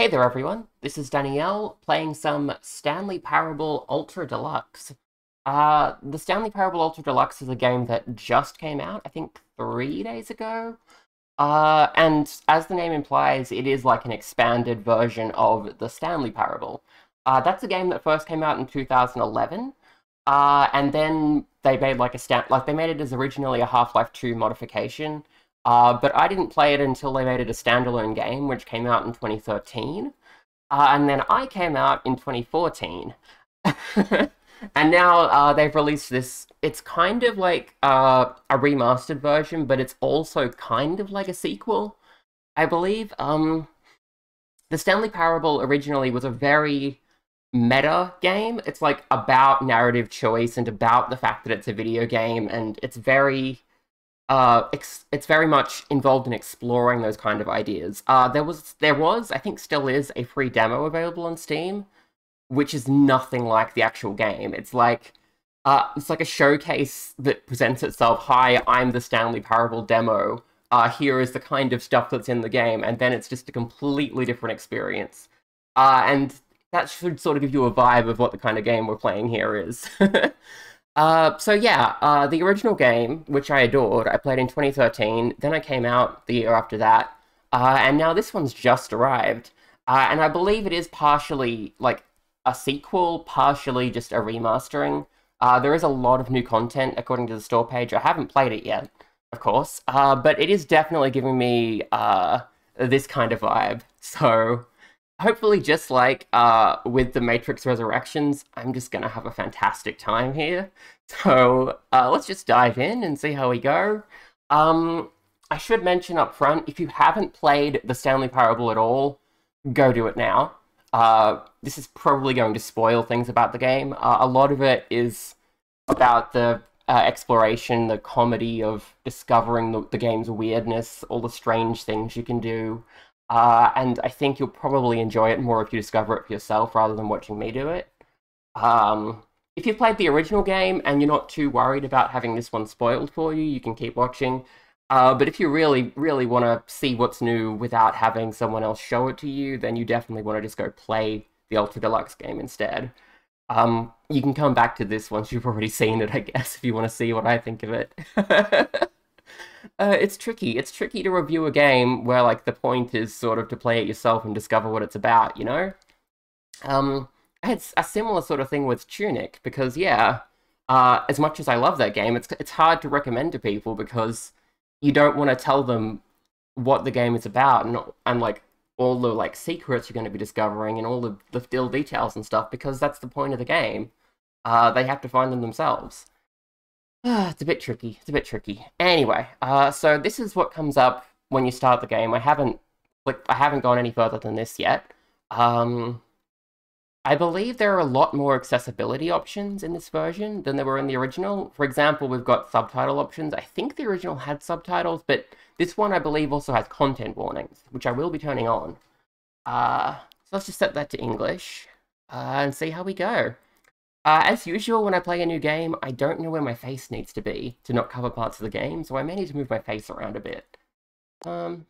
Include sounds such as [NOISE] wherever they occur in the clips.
Hey there everyone, this is Danielle playing some Stanley Parable Ultra Deluxe. Uh, the Stanley Parable Ultra Deluxe is a game that just came out, I think three days ago. Uh, and as the name implies, it is like an expanded version of the Stanley Parable. Uh, that's a game that first came out in 2011, uh, and then they made like a stand like they made it as originally a Half-Life 2 modification, uh, but I didn't play it until they made it a standalone game, which came out in 2013. Uh, and then I came out in 2014. [LAUGHS] and now uh, they've released this. It's kind of like uh, a remastered version, but it's also kind of like a sequel, I believe. Um, the Stanley Parable originally was a very meta game. It's like about narrative choice and about the fact that it's a video game, and it's very uh, it's, very much involved in exploring those kind of ideas. Uh, there was, there was, I think still is, a free demo available on Steam, which is nothing like the actual game. It's like, uh, it's like a showcase that presents itself, hi, I'm the Stanley Parable demo, uh, here is the kind of stuff that's in the game, and then it's just a completely different experience. Uh, and that should sort of give you a vibe of what the kind of game we're playing here is. [LAUGHS] Uh, so yeah, uh, the original game, which I adored, I played in 2013. Then I came out the year after that, uh, and now this one's just arrived. Uh, and I believe it is partially like a sequel, partially just a remastering. Uh, there is a lot of new content according to the store page. I haven't played it yet, of course, but it is definitely giving me this kind of vibe. [LAUGHS] So hopefully just like uh, with the Matrix Resurrections, I'm just to have a fantastic time here. So uh, let's just dive in and see how we go. Um, I should mention up front, if you haven't played the Stanley Parable at all, go do it now. Uh, this is probably going to spoil things about the game. Uh, a lot of it is about the uh, exploration, the comedy of discovering the, the game's weirdness, all the strange things you can do. Uh, and I think you'll probably enjoy it more if you discover it for yourself rather than watching me do it. Um, if you've played the original game and you're not too worried about having this one spoiled for you, you can keep watching. Uh, but if you really, really want to see what's new without having someone else show it to you, then you definitely want to just go play the Ultra Deluxe game instead. Um, you can come back to this once you've already seen it, I guess, if you want to see what I think of it. [LAUGHS] Uh, it's tricky. It's tricky to review a game where like the point is sort of to play it yourself and discover what it's about. You know. Um, I had a similar sort of thing with Tunic because yeah, uh, as much as I love that game, it's it's hard to recommend to people because you don't want to tell them what the game is about and and like all the like secrets you're going to be discovering and all the the little details and stuff because that's the point of the game. Uh, they have to find them themselves. It's a bit tricky. It's a bit tricky. Anyway, uh, so this is what comes up when you start the game. I haven't like I haven't gone any further than this yet. Um, I believe there are a lot more accessibility options in this version than there were in the original. For example, we've got subtitle options. I think the original had subtitles, but this one I believe also has content warnings, which I will be turning on. Uh, so let's just set that to English uh, and see how we go. Uh, as usual, when I play a new game, I don't know where my face needs to be to not cover parts of the game, so I may need to move my face around a bit. Um,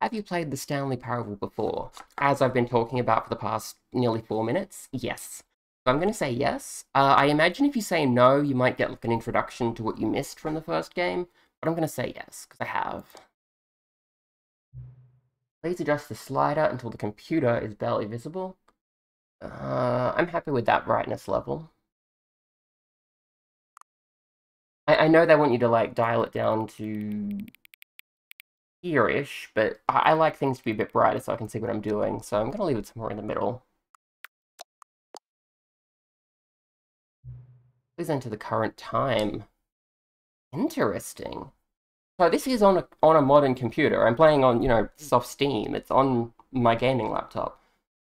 have you played the Stanley Parable before? As I've been talking about for the past nearly four minutes, yes. So I'm going to say yes. Uh, I imagine if you say no, you might get like an introduction to what you missed from the first game, but I'm going to say yes, because I have. Please adjust the slider until the computer is barely visible. Uh, I'm happy with that brightness level. I, I know they want you to like dial it down to here-ish, but I, I like things to be a bit brighter so I can see what I'm doing, so I'm going to leave it somewhere in the middle. Please enter the current time. Interesting. So this is on a on a modern computer. I'm playing on, you know, soft Steam. It's on my gaming laptop.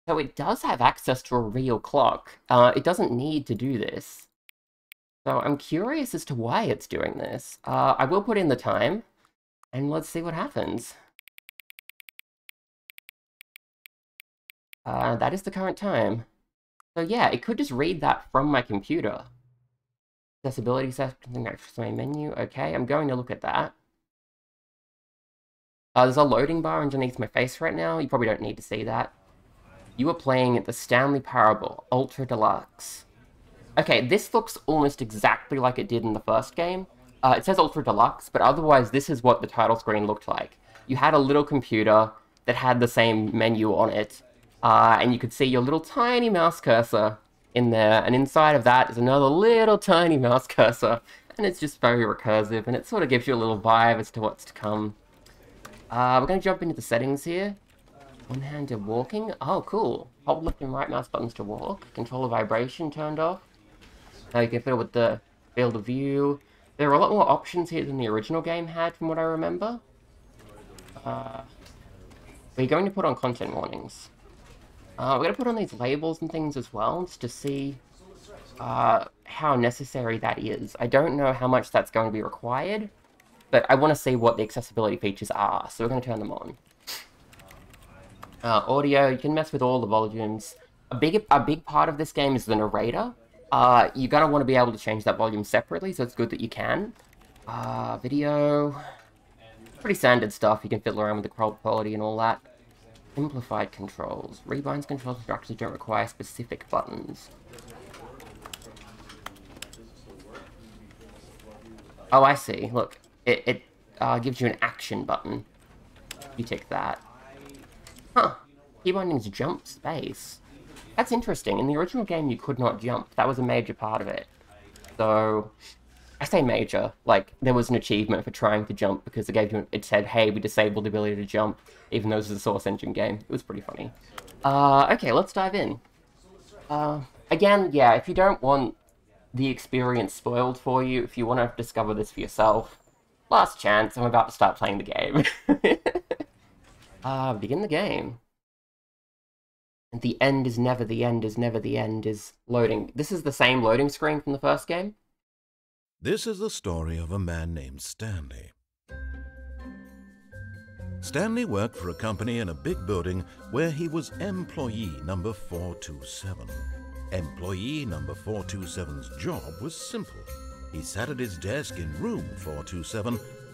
So it does have access to a real clock. Uh, it doesn't need to do this. So I'm curious as to why it's doing this. Uh, I will put in the time, and let's see what happens. Uh, that is the current time. So yeah, it could just read that from my computer. Accessibility settings, access my menu. Okay, I'm going to look at that. Uh, there's a loading bar underneath my face right now. You probably don't need to see that. You are playing the Stanley Parable Ultra Deluxe. Okay, this looks almost exactly like it did in the first game. Uh, it says Ultra Deluxe, but otherwise this is what the title screen looked like. You had a little computer that had the same menu on it, uh, and you could see your little tiny mouse cursor in there, and inside of that is another little tiny mouse cursor, and it's just very recursive, and it sort of gives you a little vibe as to what's to come. Uh, we're going to jump into the settings here. One-handed walking. Oh, cool. Hold left and right mouse buttons to walk. Controller vibration turned off. Now you can fiddle with the field of view. There are a lot more options here than the original game had, from what I remember. Uh, we're going to put on content warnings. Uh, we're going to put on these labels and things as well, just to see uh, how necessary that is. I don't know how much that's going to be required, but I want to see what the accessibility features are, so we're going to turn them on. Uh, audio, you can mess with all the volumes. A big, a big part of this game is the narrator. Uh, you're to want to be able to change that volume separately, so it's good that you can. Uh, video, pretty standard stuff. You can fiddle around with the quality and all that. Simplified controls. Rebinds control structures don't require specific buttons. Oh, I see. Look, it, it uh, gives you an action button. You tick that. Huh. Key bindings jump space. That's interesting. In the original game, you could not jump. That was a major part of it. So, I say major. Like, there was an achievement for trying to jump because it gave you, it said, hey, we disabled the ability to jump, even though this is a Source Engine game. It was pretty funny. Uh, okay, let's dive in. Uh, again, yeah, if you don't want the experience spoiled for you, if you want to discover this for yourself, last chance, I'm about to start playing the game. [LAUGHS] Ah, begin the game. And the end is never the end is never the end is loading. This is the same loading screen from the first game. This is the story of a man named Stanley. Stanley worked for a company in a big building where he was employee number 427. Employee number 427's job was simple. He sat at his desk in room 427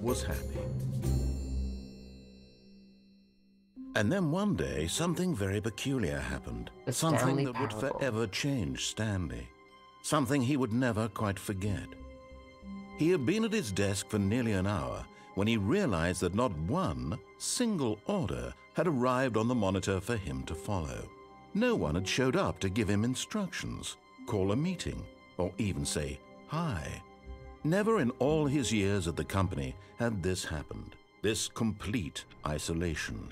was happy. And then one day, something very peculiar happened. The something Stanley that would Parable. forever change Stanley. Something he would never quite forget. He had been at his desk for nearly an hour when he realized that not one single order had arrived on the monitor for him to follow. No one had showed up to give him instructions, call a meeting, or even say hi. Never in all his years at the company had this happened, this complete isolation.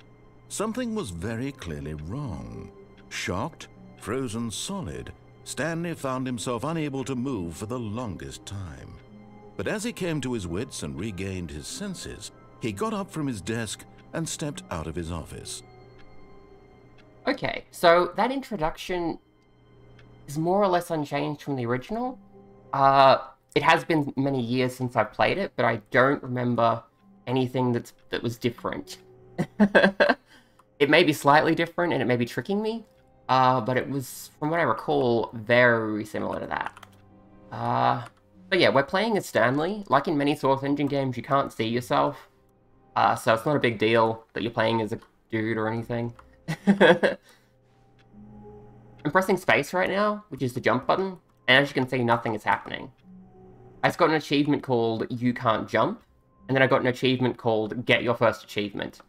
Something was very clearly wrong. Shocked, frozen solid, Stanley found himself unable to move for the longest time. But as he came to his wits and regained his senses, he got up from his desk and stepped out of his office. Okay, so that introduction is more or less unchanged from the original. Uh, it has been many years since I've played it, but I don't remember anything that's that was different. [LAUGHS] it may be slightly different, and it may be tricking me, uh, but it was, from what I recall, very similar to that. Uh, but yeah, we're playing as Stanley. Like in many Source Engine games, you can't see yourself, uh, so it's not a big deal that you're playing as a dude or anything. [LAUGHS] I'm pressing space right now, which is the jump button, and as you can see, nothing is happening. I just got an achievement called You Can't Jump, and then I got an achievement called Get Your First Achievement.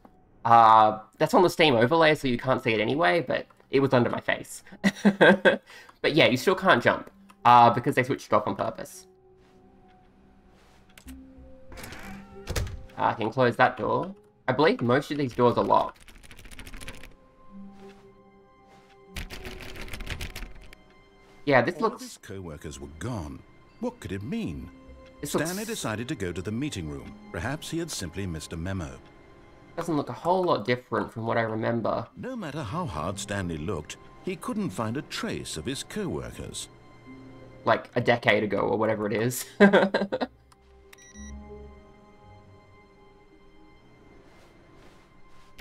Uh, that's on the Steam overlay, so you can't see it anyway, but it was under my face. [LAUGHS] but yeah, you still can't jump, uh, because they switched it off on purpose. I can close that door. I believe most of these doors are locked. Yeah, this looks... his co-workers were gone. What could it mean? Looks... Stanley decided to go to the meeting room. Perhaps he had simply missed a memo. Doesn't look a whole lot different from what I remember. No matter how hard Stanley looked, he couldn't find a trace of his co-workers. Like a decade ago or whatever it is. [LAUGHS]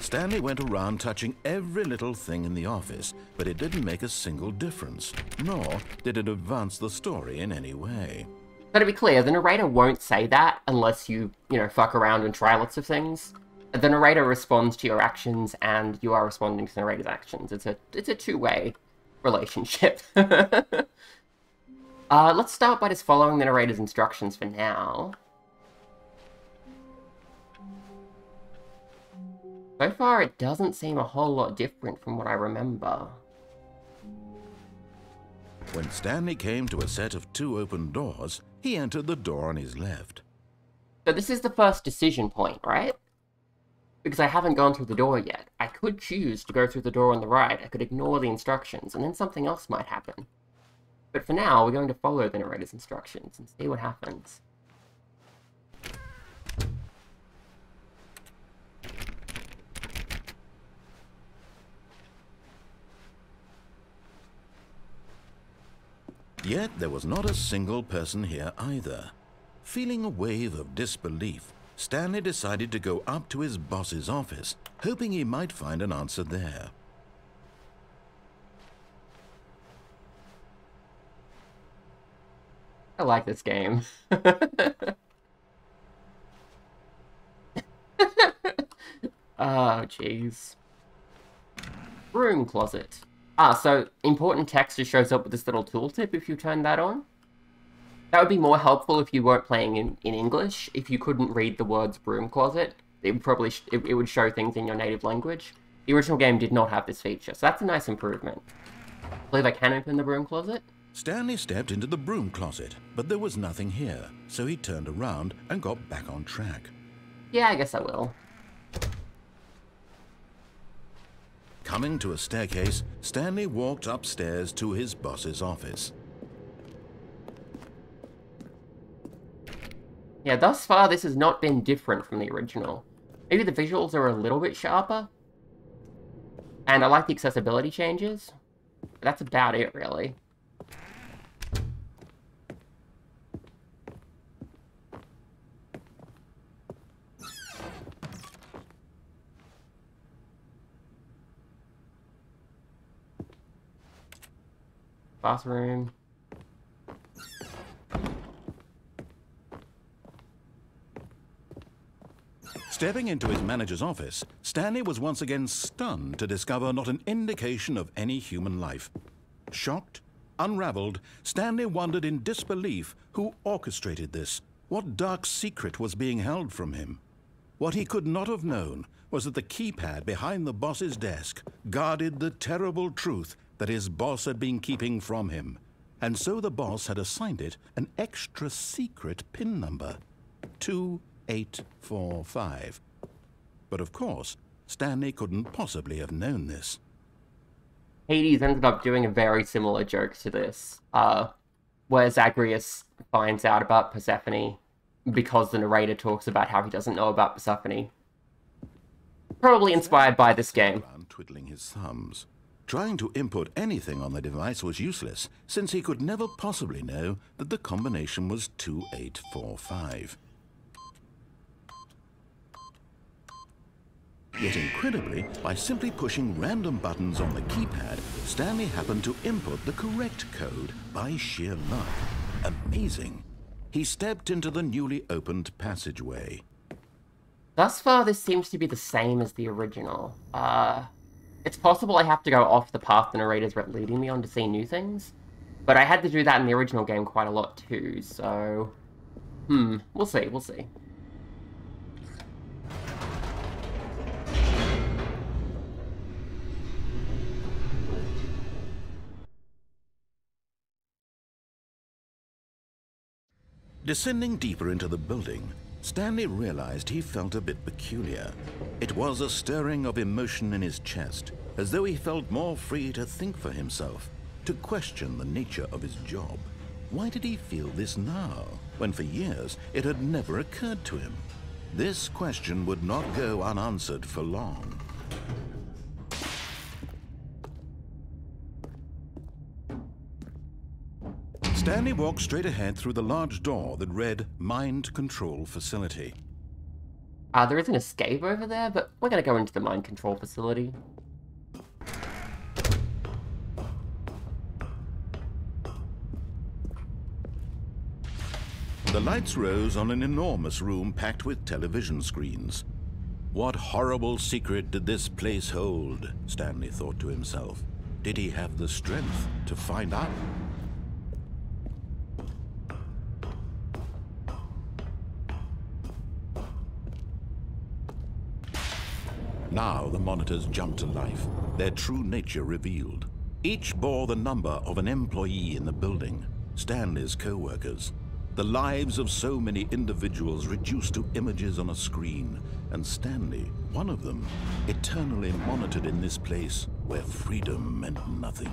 Stanley went around touching every little thing in the office, but it didn't make a single difference, nor did it advance the story in any way. So to be clear, the narrator won't say that unless you, you know, fuck around and try lots of things. The narrator responds to your actions, and you are responding to the narrator's actions. It's a it's a two-way relationship. [LAUGHS] uh, let's start by just following the narrator's instructions for now. So far, it doesn't seem a whole lot different from what I remember. When Stanley came to a set of two open doors, he entered the door on his left. So this is the first decision point, right? Because I haven't gone through the door yet. I could choose to go through the door on the right, I could ignore the instructions, and then something else might happen. But for now, we're going to follow the narrator's instructions and see what happens. Yet there was not a single person here either. Feeling a wave of disbelief, Stanley decided to go up to his boss's office, hoping he might find an answer there. I like this game. [LAUGHS] oh, jeez. Room closet. Ah, so important text just shows up with this little tooltip if you turn that on. That would be more helpful if you weren't playing in, in English. If you couldn't read the words broom closet, it would probably it, it would show things in your native language. The original game did not have this feature, so that's a nice improvement. I believe I can open the broom closet. Stanley stepped into the broom closet, but there was nothing here, so he turned around and got back on track. Yeah, I guess I will. Coming to a staircase, Stanley walked upstairs to his boss's office. Yeah, thus far this has not been different from the original. Maybe the visuals are a little bit sharper. And I like the accessibility changes. That's about it, really. Bathroom. Stepping into his manager's office, Stanley was once again stunned to discover not an indication of any human life. Shocked, unraveled, Stanley wondered in disbelief who orchestrated this, what dark secret was being held from him. What he could not have known was that the keypad behind the boss's desk guarded the terrible truth that his boss had been keeping from him, and so the boss had assigned it an extra secret PIN number 2845. But of course, Stanley couldn't possibly have known this. Hades ended up doing a very similar joke to this, uh, where Zagreus finds out about Persephone because the narrator talks about how he doesn't know about Persephone. Probably inspired by this game. Twiddling his thumbs. Trying to input anything on the device was useless, since he could never possibly know that the combination was 2845. Yet incredibly, by simply pushing random buttons on the keypad, Stanley happened to input the correct code by sheer luck. Amazing. He stepped into the newly opened passageway. Thus far, this seems to be the same as the original. Uh, it's possible I have to go off the path the narrator's leading me on to see new things, but I had to do that in the original game quite a lot too, so... Hmm, we'll see, we'll see. Descending deeper into the building, Stanley realized he felt a bit peculiar. It was a stirring of emotion in his chest, as though he felt more free to think for himself, to question the nature of his job. Why did he feel this now, when for years it had never occurred to him? This question would not go unanswered for long. Stanley walked straight ahead through the large door that read Mind Control Facility. Uh, there is an escape over there, but we're going to go into the mind control facility. The lights rose on an enormous room packed with television screens. What horrible secret did this place hold? Stanley thought to himself. Did he have the strength to find out? Now the monitors jumped to life, their true nature revealed. Each bore the number of an employee in the building, Stanley's co-workers. The lives of so many individuals reduced to images on a screen, and Stanley, one of them, eternally monitored in this place where freedom meant nothing.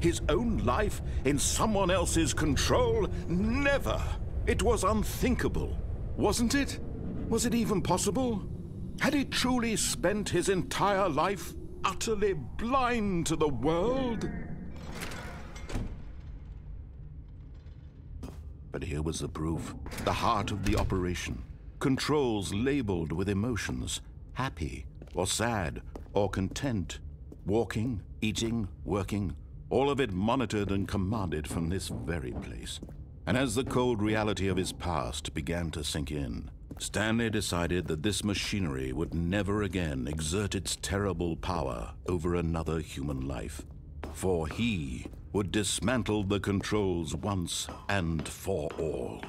His own life in someone else's control? Never! It was unthinkable. Wasn't it? Was it even possible? Had he truly spent his entire life utterly blind to the world? But here was the proof. The heart of the operation. Controls labeled with emotions. Happy, or sad, or content. Walking, eating, working, all of it monitored and commanded from this very place. And as the cold reality of his past began to sink in, Stanley decided that this machinery would never again exert its terrible power over another human life. For he would dismantle the controls once and for all.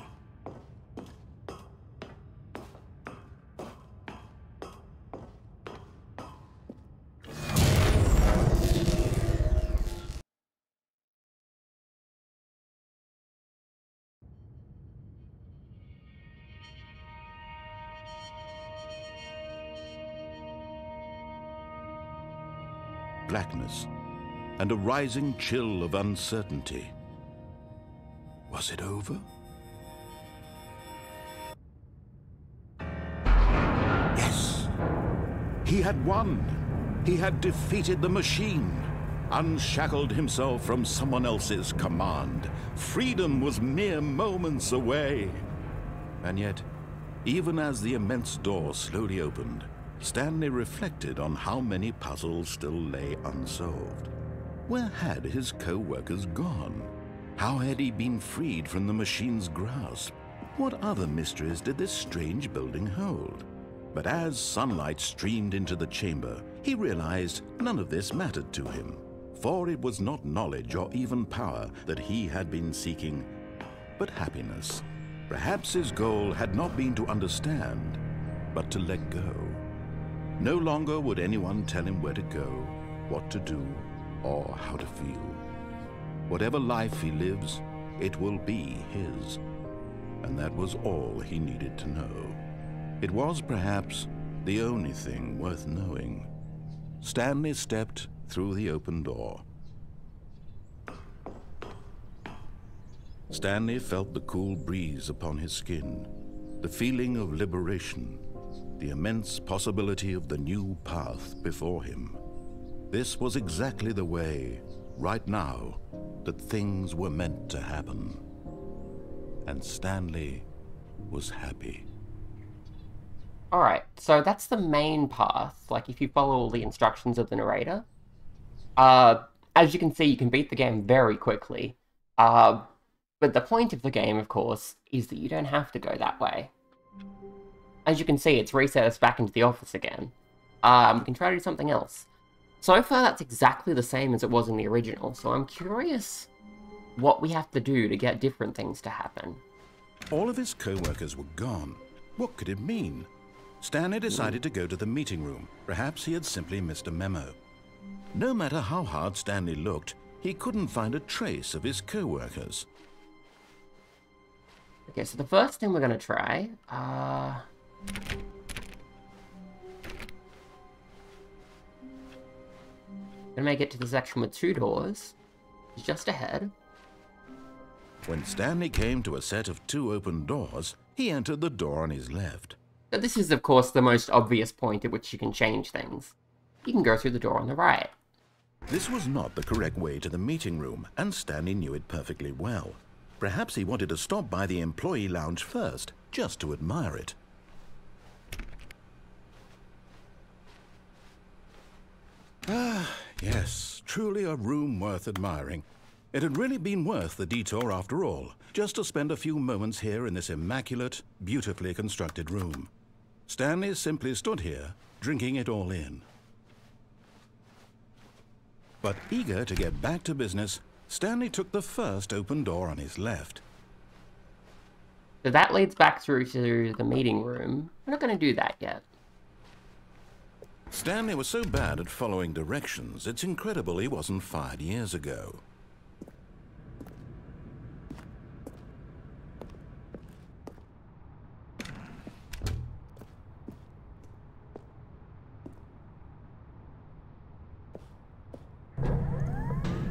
And a rising chill of uncertainty. Was it over? Yes! He had won! He had defeated the machine, unshackled himself from someone else's command. Freedom was mere moments away. And yet, even as the immense door slowly opened, Stanley reflected on how many puzzles still lay unsolved. Where had his co-workers gone? How had he been freed from the machine's grasp? What other mysteries did this strange building hold? But as sunlight streamed into the chamber, he realized none of this mattered to him. For it was not knowledge or even power that he had been seeking, but happiness. Perhaps his goal had not been to understand, but to let go. No longer would anyone tell him where to go, what to do, or how to feel. Whatever life he lives, it will be his. And that was all he needed to know. It was perhaps the only thing worth knowing. Stanley stepped through the open door. Stanley felt the cool breeze upon his skin, the feeling of liberation the immense possibility of the new path before him. This was exactly the way, right now, that things were meant to happen. And Stanley was happy. Alright, so that's the main path, like if you follow all the instructions of the narrator. Uh, as you can see, you can beat the game very quickly. Uh, but the point of the game, of course, is that you don't have to go that way. As you can see, it's reset us back into the office again. Um, we can try to do something else. So far, that's exactly the same as it was in the original, so I'm curious what we have to do to get different things to happen. All of his co-workers were gone. What could it mean? Stanley decided to go to the meeting room. Perhaps he had simply missed a memo. No matter how hard Stanley looked, he couldn't find a trace of his co-workers. Okay, so the first thing we're going to try... Uh... Gonna make it to the section with two doors. Just ahead. When Stanley came to a set of two open doors, he entered the door on his left. But this is, of course, the most obvious point at which you can change things. You can go through the door on the right. This was not the correct way to the meeting room, and Stanley knew it perfectly well. Perhaps he wanted to stop by the employee lounge first, just to admire it. Ah, yes, truly a room worth admiring. It had really been worth the detour after all, just to spend a few moments here in this immaculate, beautifully constructed room. Stanley simply stood here, drinking it all in. But eager to get back to business, Stanley took the first open door on his left. So that leads back through to the meeting room. We're not going to do that yet. Stanley was so bad at following directions, it's incredible he wasn't fired years ago.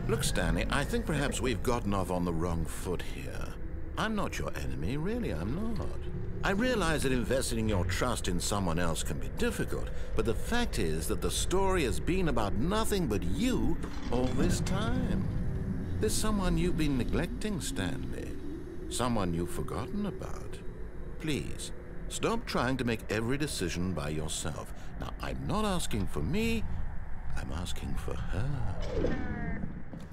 Look, Stanley, I think perhaps we've gotten off on the wrong foot here. I'm not your enemy, really, I'm not. I realize that investing your trust in someone else can be difficult, but the fact is that the story has been about nothing but you all this time. There's someone you've been neglecting, Stanley. Someone you've forgotten about. Please, stop trying to make every decision by yourself. Now, I'm not asking for me, I'm asking for her.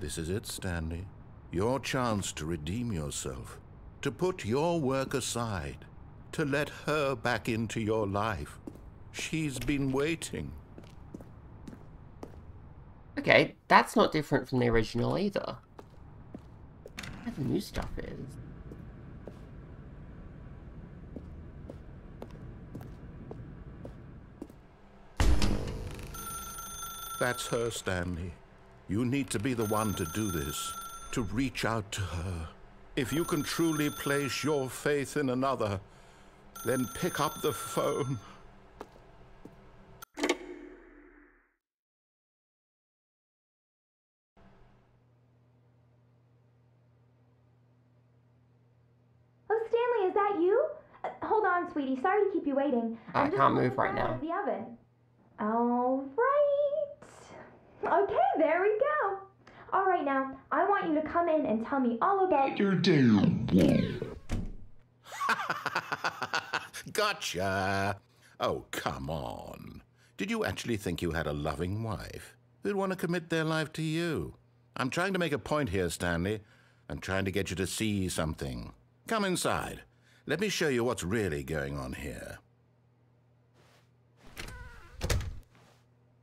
This is it, Stanley. Your chance to redeem yourself, to put your work aside, to let her back into your life. She's been waiting. Okay, that's not different from the original either. Where the new stuff is. That's her, Stanley. You need to be the one to do this, to reach out to her. If you can truly place your faith in another, then pick up the phone. Oh, Stanley, is that you? Uh, hold on, sweetie. Sorry to keep you waiting. I I'm just can't move right it out now. of The oven. All right. Okay, there we go. All right, now I want you to come in and tell me all about your. [LAUGHS] gotcha. Oh, come on. Did you actually think you had a loving wife who'd want to commit their life to you? I'm trying to make a point here, Stanley. I'm trying to get you to see something. Come inside. Let me show you what's really going on here.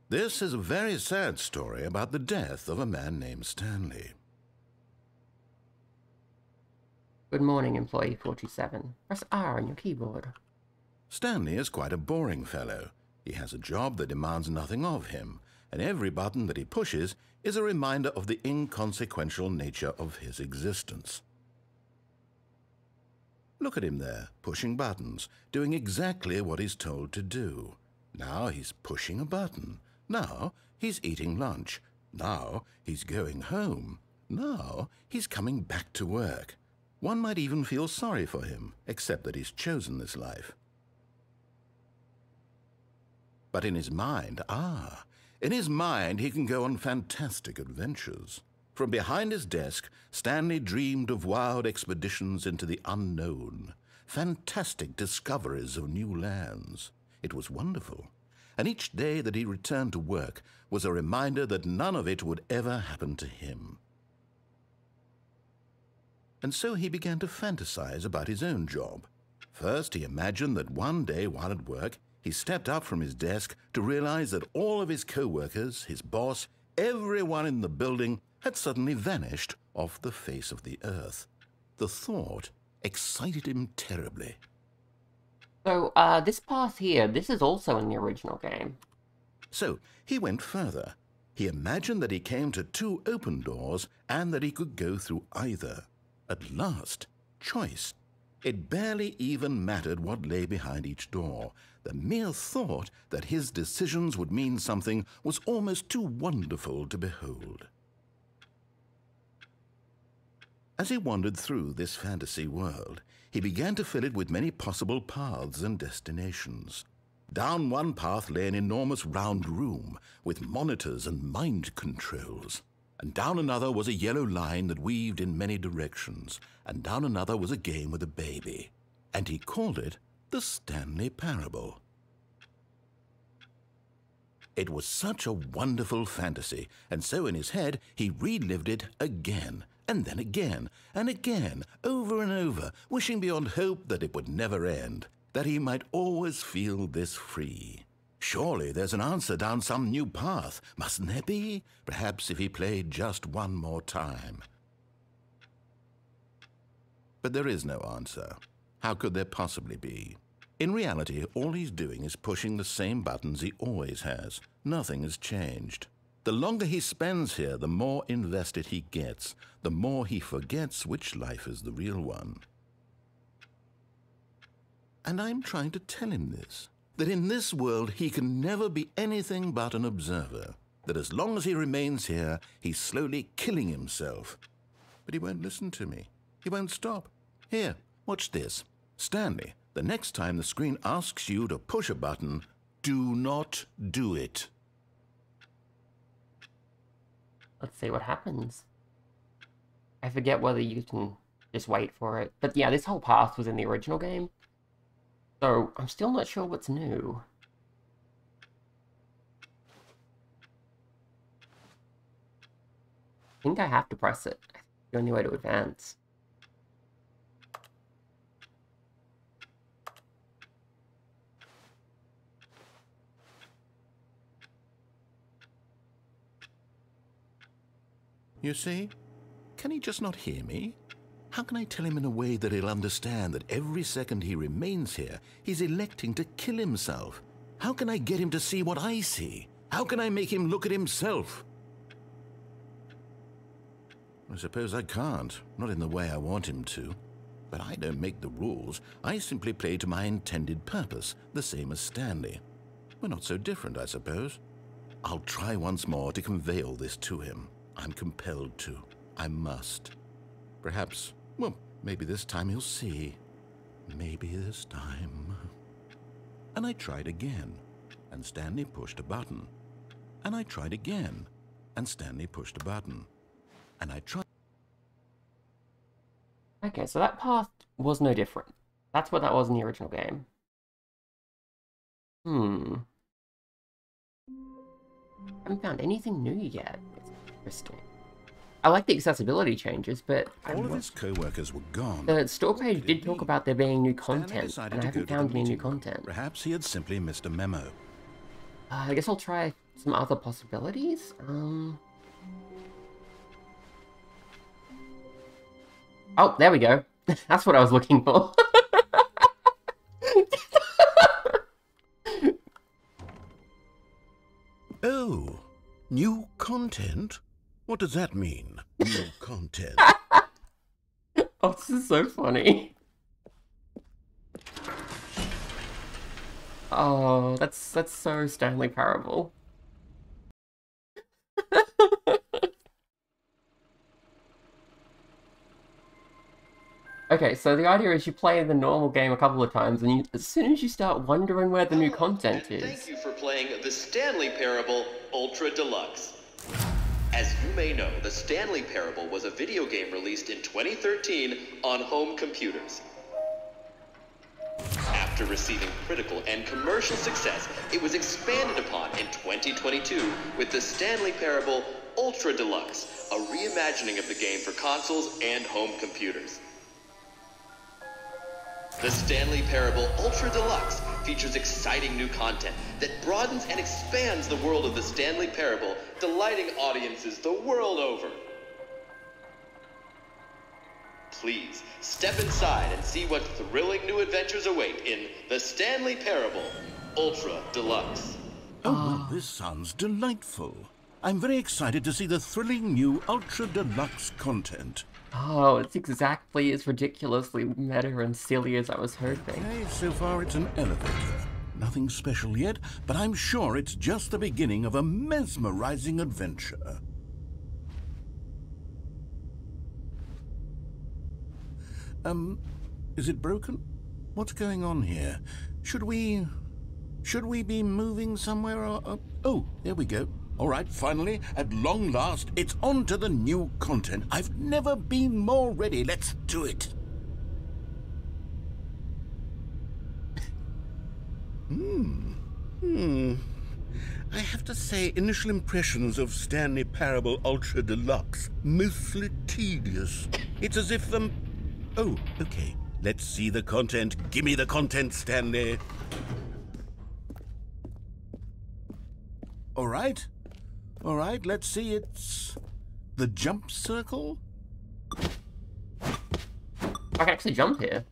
This is a very sad story about the death of a man named Stanley. Good morning, employee 47. Press R on your keyboard. Stanley is quite a boring fellow. He has a job that demands nothing of him, and every button that he pushes is a reminder of the inconsequential nature of his existence. Look at him there, pushing buttons, doing exactly what he's told to do. Now he's pushing a button. Now he's eating lunch. Now he's going home. Now he's coming back to work. One might even feel sorry for him, except that he's chosen this life. But in his mind, ah, in his mind, he can go on fantastic adventures. From behind his desk, Stanley dreamed of wild expeditions into the unknown, fantastic discoveries of new lands. It was wonderful. And each day that he returned to work was a reminder that none of it would ever happen to him. And so he began to fantasize about his own job. First, he imagined that one day while at work, he stepped up from his desk to realize that all of his co-workers, his boss, everyone in the building had suddenly vanished off the face of the earth. The thought, excited him terribly. So, uh, this path here, this is also in the original game. So he went further. He imagined that he came to two open doors and that he could go through either. At last, choice. It barely even mattered what lay behind each door. The mere thought that his decisions would mean something was almost too wonderful to behold. As he wandered through this fantasy world, he began to fill it with many possible paths and destinations. Down one path lay an enormous round room with monitors and mind controls. And down another was a yellow line that weaved in many directions. And down another was a game with a baby. And he called it the Stanley Parable. It was such a wonderful fantasy, and so in his head he relived it again, and then again, and again, over and over, wishing beyond hope that it would never end that he might always feel this free. Surely there's an answer down some new path, mustn't there be? Perhaps if he played just one more time. But there is no answer. How could there possibly be? In reality, all he's doing is pushing the same buttons he always has. Nothing has changed. The longer he spends here, the more invested he gets, the more he forgets which life is the real one. And I'm trying to tell him this that in this world he can never be anything but an observer, that as long as he remains here, he's slowly killing himself. But he won't listen to me. He won't stop. Here, watch this. Stanley, the next time the screen asks you to push a button, do not do it. Let's see what happens. I forget whether you can just wait for it. But yeah, this whole path was in the original game. So, I'm still not sure what's new. I think I have to press it. the only way to advance. You see? Can he just not hear me? How can I tell him in a way that he'll understand that every second he remains here, he's electing to kill himself? How can I get him to see what I see? How can I make him look at himself? I suppose I can't, not in the way I want him to. But I don't make the rules. I simply play to my intended purpose, the same as Stanley. We're not so different, I suppose. I'll try once more to convey all this to him. I'm compelled to. I must. Perhaps well, maybe this time he'll see. Maybe this time. And I tried again, and Stanley pushed a button. And I tried again, and Stanley pushed a button. And I tried. Okay, so that path was no different. That's what that was in the original game. Hmm. I haven't found anything new yet. It's interesting. I like the accessibility changes, but all of his co-workers were gone. The store page did talk about there being new content, and I haven't found any new content. Perhaps he had simply missed a memo. Uh, I guess I'll try some other possibilities. Um. Oh, there we go. [LAUGHS] That's what I was looking for. [LAUGHS] oh, new content? What does that mean? No [LAUGHS] content. oh, this is so funny. Oh, that's that's so Stanley Parable. Okay, so the idea is you play the normal game a couple of times, and you, as soon as you start wondering where the new content is. Thank you for playing the Stanley Parable Ultra Deluxe. As you may know, the Stanley Parable was a video game released in 2013 on home computers. After receiving critical and commercial success, it was expanded upon in 2022 with the Stanley Parable Ultra Deluxe, a reimagining of the game for consoles and home computers. The Stanley Parable Ultra Deluxe features exciting new content that broadens and expands the world of the Stanley Parable, delighting audiences the world over. Please step inside and see what thrilling new adventures await in The Stanley Parable Ultra Deluxe. Oh, this sounds delightful. I'm very excited to see the thrilling new Ultra Deluxe content. Oh, it's exactly as ridiculously meta and silly as I was hoping. Okay, so far it's an elevator. Nothing special yet, but I'm sure it's just the beginning of a mesmerizing adventure. Um, is it broken? What's going on here? Should we... Should we be moving somewhere or... Uh, oh, there we go. All right, finally, at long last, it's on to the new content. I've never been more ready. Let's do it. Hmm. Hmm. I have to say, initial impressions of Stanley Parable Ultra Deluxe, mostly tedious. It's as if, um... Oh, okay. Let's see the content. Gimme the content, Stanley. All right. All right, let's see. It's the jump circle? I can actually jump here.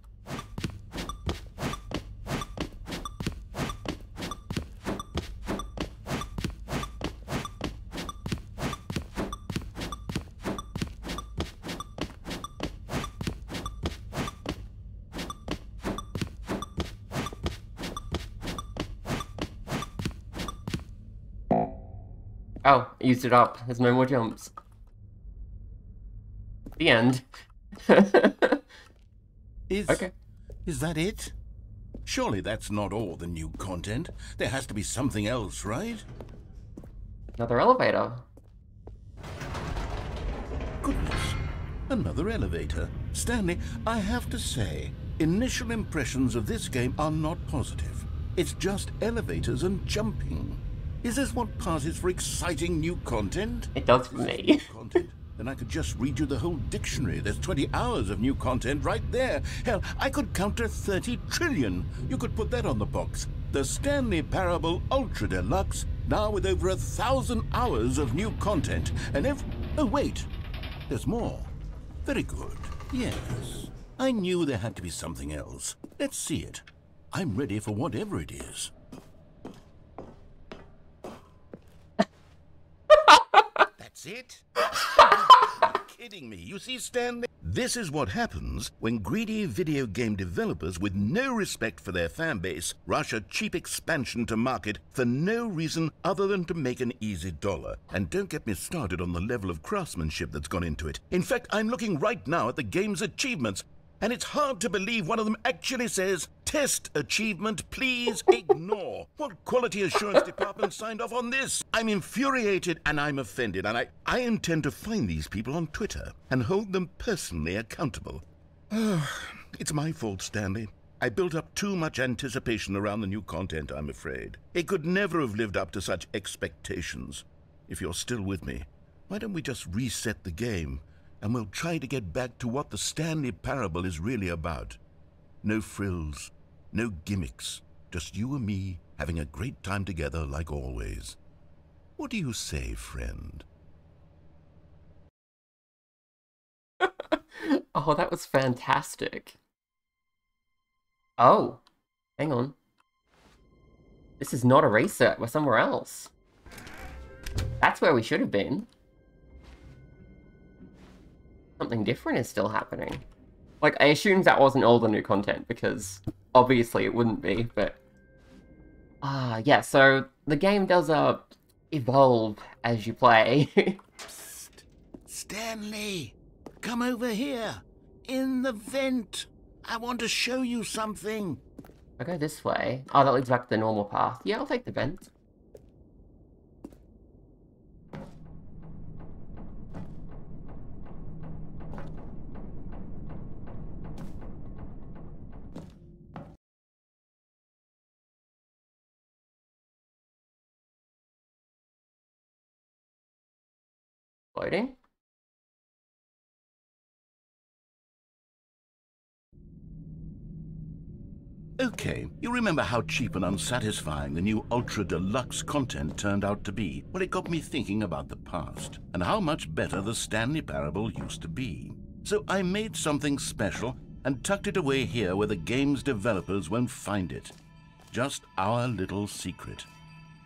Oh, I used it up. There's no more jumps. The end. [LAUGHS] Is, okay. Is that it? Surely that's not all the new content. There has to be something else, right? Another elevator. Goodness. Another elevator. Stanley, I have to say, initial impressions of this game are not positive. It's just elevators and jumping. Is this what passes for exciting new content? It does for me. content? Then I could just read you the whole dictionary. There's 20 hours of new content right there. Hell, I could count to 30 trillion. You could put that on the box. The Stanley Parable Ultra Deluxe, now with over a thousand hours of new content. And if... Oh, wait. There's more. Very good. Yes. I knew there had to be something else. Let's see it. I'm ready for whatever it is. That's it? kidding me. You see, Stanley? This is what happens when greedy video game developers with no respect for their fan base rush a cheap expansion to market for no reason other than to make an easy dollar. And don't get me started on the level of craftsmanship that's gone into it. In fact, I'm looking right now at the game's achievements, and it's hard to believe one of them actually says, Test achievement, please ignore. what quality assurance department signed off on this? I'm infuriated and I'm offended, and I, I intend to find these people on Twitter and hold them personally accountable. [SIGHS] it's my fault, Stanley. I built up too much anticipation around the new content, I'm afraid. It could never have lived up to such expectations. If you're still with me, why don't we just reset the game and we'll try to get back to what the Stanley Parable is really about. No frills, no gimmicks, just you and me having a great time together like always. What do you say, friend? [LAUGHS] oh, that was fantastic. Oh, hang on. This is not a reset, we're somewhere else. That's where we should have been something different is still happening. Like, I assume that wasn't all the new content, because obviously it wouldn't be, but... Ah, uh, yeah, so the game does, uh, evolve as you play. [LAUGHS] Psst. Stanley, come over here. In the vent. I want to show you something. I go this way. Oh, that leads back to the normal path. Yeah, I'll take the vent. Loading. Okay, you remember how cheap and unsatisfying the new Ultra Deluxe content turned out to be? Well, it got me thinking about the past, and how much better the Stanley Parable used to be. So I made something special and tucked it away here where the game's developers won't find it. Just our little secret.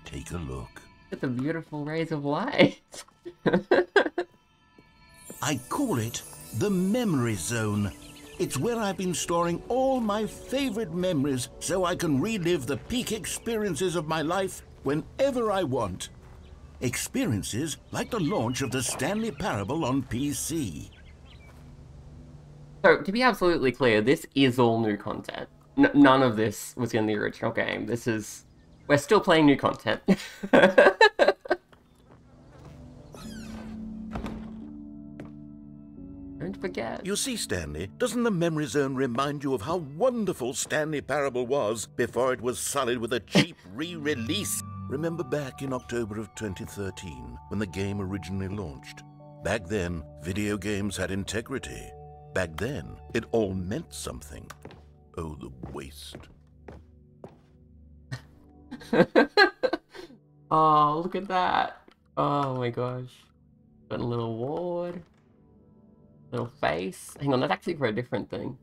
Take a look. At the beautiful rays of light. [LAUGHS] I call it the Memory Zone. It's where I've been storing all my favorite memories so I can relive the peak experiences of my life whenever I want. Experiences like the launch of the Stanley Parable on PC. So, to be absolutely clear, this is all new content. N- none of this was in the original game. This is. We're still playing new content. [LAUGHS] forget. You see, Stanley, doesn't the Memory Zone remind you of how wonderful Stanley Parable was before it was sullied with a cheap [LAUGHS] re release? Remember back in October of 2013 when the game originally launched? Back then, video games had integrity. Back then, it all meant something. Oh, the waste. [LAUGHS] oh, look at that. Oh my gosh. Got a little award. Little face. Hang on, that's actually for a different thing.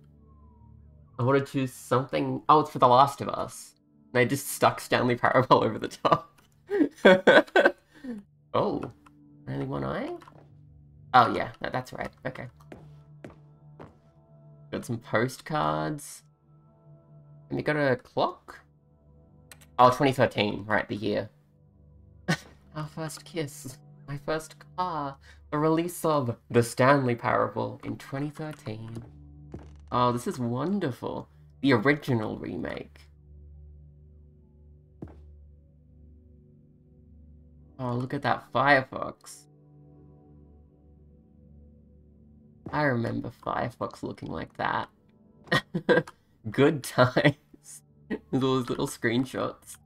I want to choose something. Oh, it's for The Last of Us. And I just stuck Stanley Parable over the top. [LAUGHS] oh. Only one eye? Oh, yeah, that, that's right. Okay. Got some postcards. And we got a clock? Oh, 2013, right, the year. [LAUGHS] Our first kiss. My first car. The release of The Stanley Parable in 2013. Oh, this is wonderful. The original remake. Oh, look at that Firefox. I remember Firefox looking like that. [LAUGHS] Good times. With [LAUGHS] all those little screenshots.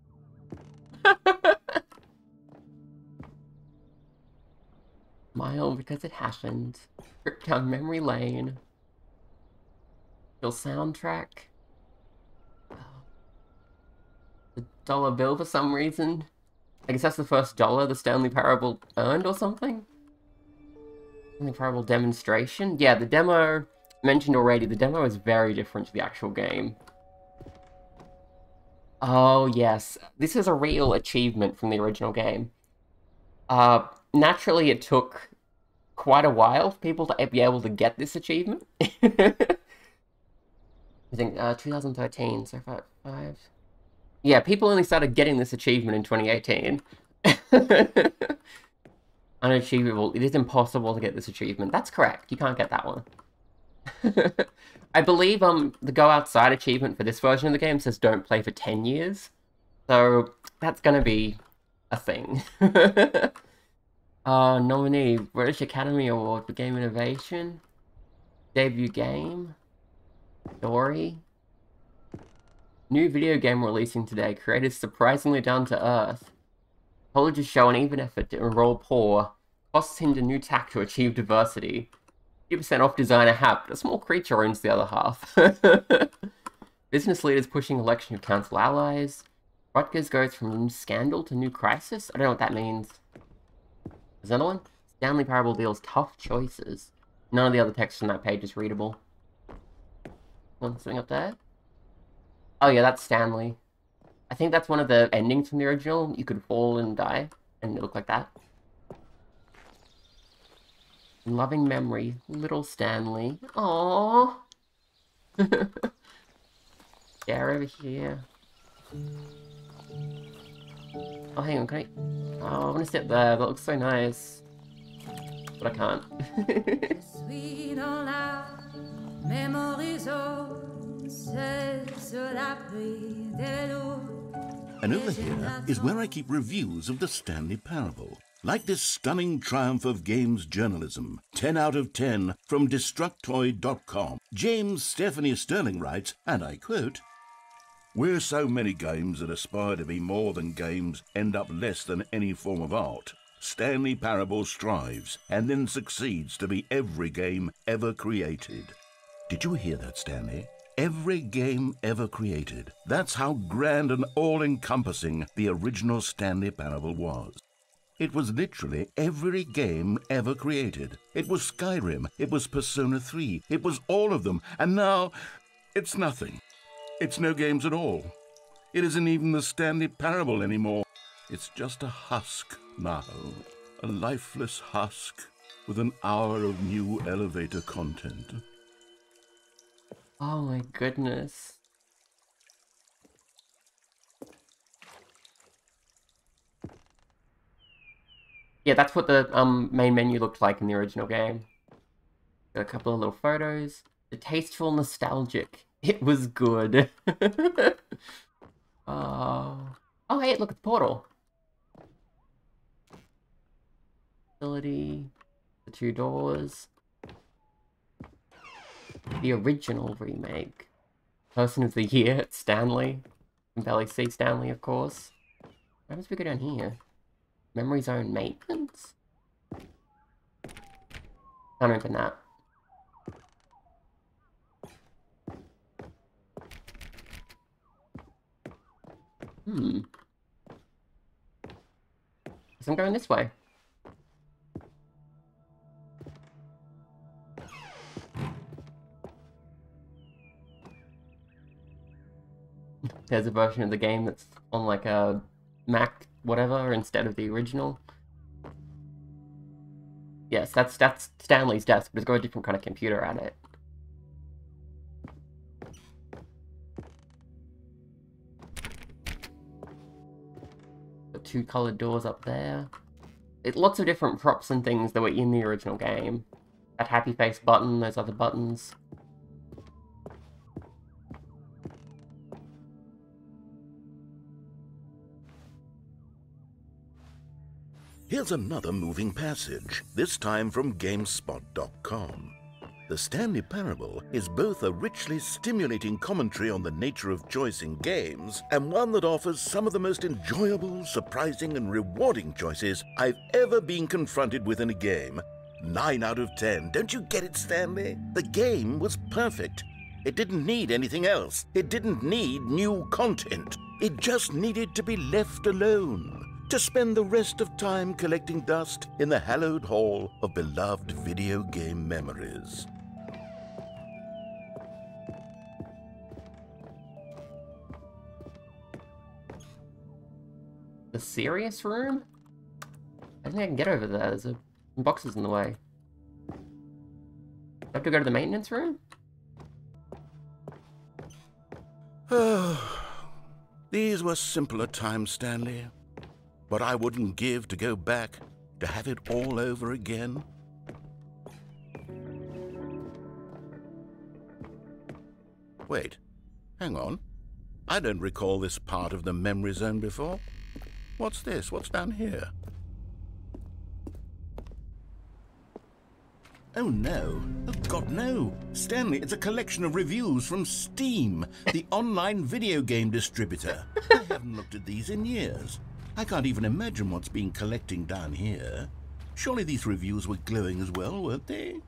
[LAUGHS] Smile because it happened. Trip down memory lane. Your soundtrack. The dollar bill for some reason. I guess that's the first dollar the Stanley Parable earned or something? Stanley Parable demonstration? Yeah, the demo mentioned already, the demo is very different to the actual game. Oh, yes. This is a real achievement from the original game. Uh, naturally, it took quite a while for people to be able to get this achievement. [LAUGHS] I think uh, 2013, so five, five. Yeah, people only started getting this achievement in 2018. [LAUGHS] Unachievable. It is impossible to get this achievement. That's correct. You can't get that one. [LAUGHS] I believe um the go outside achievement for this version of the game says don't play for 10 years. So that's gonna be a thing. Uh nominee British Academy Award for Game Innovation. Debut game. Story. New video game releasing today, created surprisingly down to earth. Colleges show an even effort to enroll poor. Costs hinder new tack to achieve diversity. 50% off designer hat, but a small creature owns the other half. [LAUGHS] Business leaders pushing election of council allies. Rutgers goes from scandal to new crisis? I don't know what that means. Is another one? Stanley Parable deals tough choices. None of the other text on that page is readable. One something up there? Oh yeah, that's Stanley. I think that's one of the endings from the original. You could fall and die, and it looked like that. In loving memory, little Stanley. Aww. yeah, [LAUGHS] over here. Oh, hang on, can I... Oh, I want to sit there. That looks so nice. But I can't. [LAUGHS] and over here is where I keep reviews of the Stanley Parable. Like this stunning triumph of games journalism, 10 out of 10 from Destructoid.com, James Stephanie Sterling writes, and I quote, Where so many games that aspire to be more than games end up less than any form of art, Stanley Parable strives and then succeeds to be every game ever created. Did you hear that, Stanley? Every game ever created. That's how grand and all encompassing the original Stanley Parable was. It was literally every game ever created. It was Skyrim, it was Persona 3, it was all of them, and now it's nothing. It's no games at all. It isn't even the Stanley Parable anymore. It's just a husk now. A lifeless husk with an hour of new elevator content. Oh my goodness. Yeah, that's what the um main menu looked like in the original game. Got a couple of little photos. The tasteful, nostalgic. [LAUGHS] It was good. oh. [LAUGHS] oh, hey, look at the portal. Facility. The two doors. The original remake. Person of the Year, Stanley. Barely see Stanley, of course. Happens if we go down here? Memory zone maintenance? Can't open that. Hmm. Guess I'm going this way. [LAUGHS] There's a version of the game that's on like a Mac whatever instead of the original. Yes, that's that's Stanley's desk, but it's got a different kind of computer at it. Two colored doors up there. It, lots of different props and things that were in the original game. That happy face button, those other buttons. Here's another moving passage, this time from GameSpot.com. The Stanley Parable is both a richly stimulating commentary on the nature of choice in games and one that offers some of the most enjoyable, surprising, and rewarding choices I've ever been confronted with in a game. 9 out of 10. Don't you get it, Stanley? The game was perfect. It didn't need anything else. It didn't need new content. It just needed to be left alone to spend the rest of time collecting dust in the hallowed hall of beloved video game memories. The serious room? I think I can get over there. There's a, boxes in the way. I have to go to the maintenance room? [SIGHS] These were simpler times, Stanley. But I wouldn't give to go back to have it all over again. Wait, hang on. I don't recall this part of the memory zone before. What's this? What's down here? Oh no. Oh god, no. Stanley, it's a collection of reviews from Steam, the [LAUGHS] online video game distributor. I haven't looked at these in years. I can't even imagine what's been collecting down here. Surely these reviews were glowing as well, weren't they?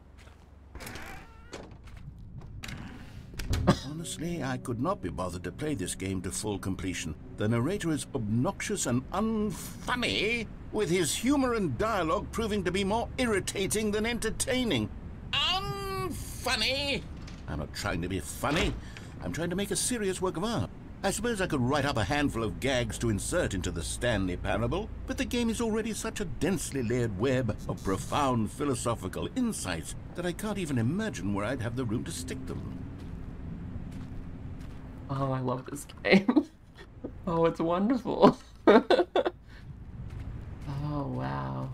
[COUGHS] Honestly, I could not be bothered to play this game to full completion. The narrator is obnoxious and unfunny, with his humor and dialogue proving to be more irritating than entertaining. Unfunny! I'm not trying to be funny. I'm trying to make a serious work of art. I suppose I could write up a handful of gags to insert into the Stanley Parable, but the game is already such a densely layered web of profound philosophical insights that I can't even imagine where I'd have the room to stick them. Oh, I love this [LAUGHS] game. Oh, it's wonderful. [LAUGHS] oh, wow.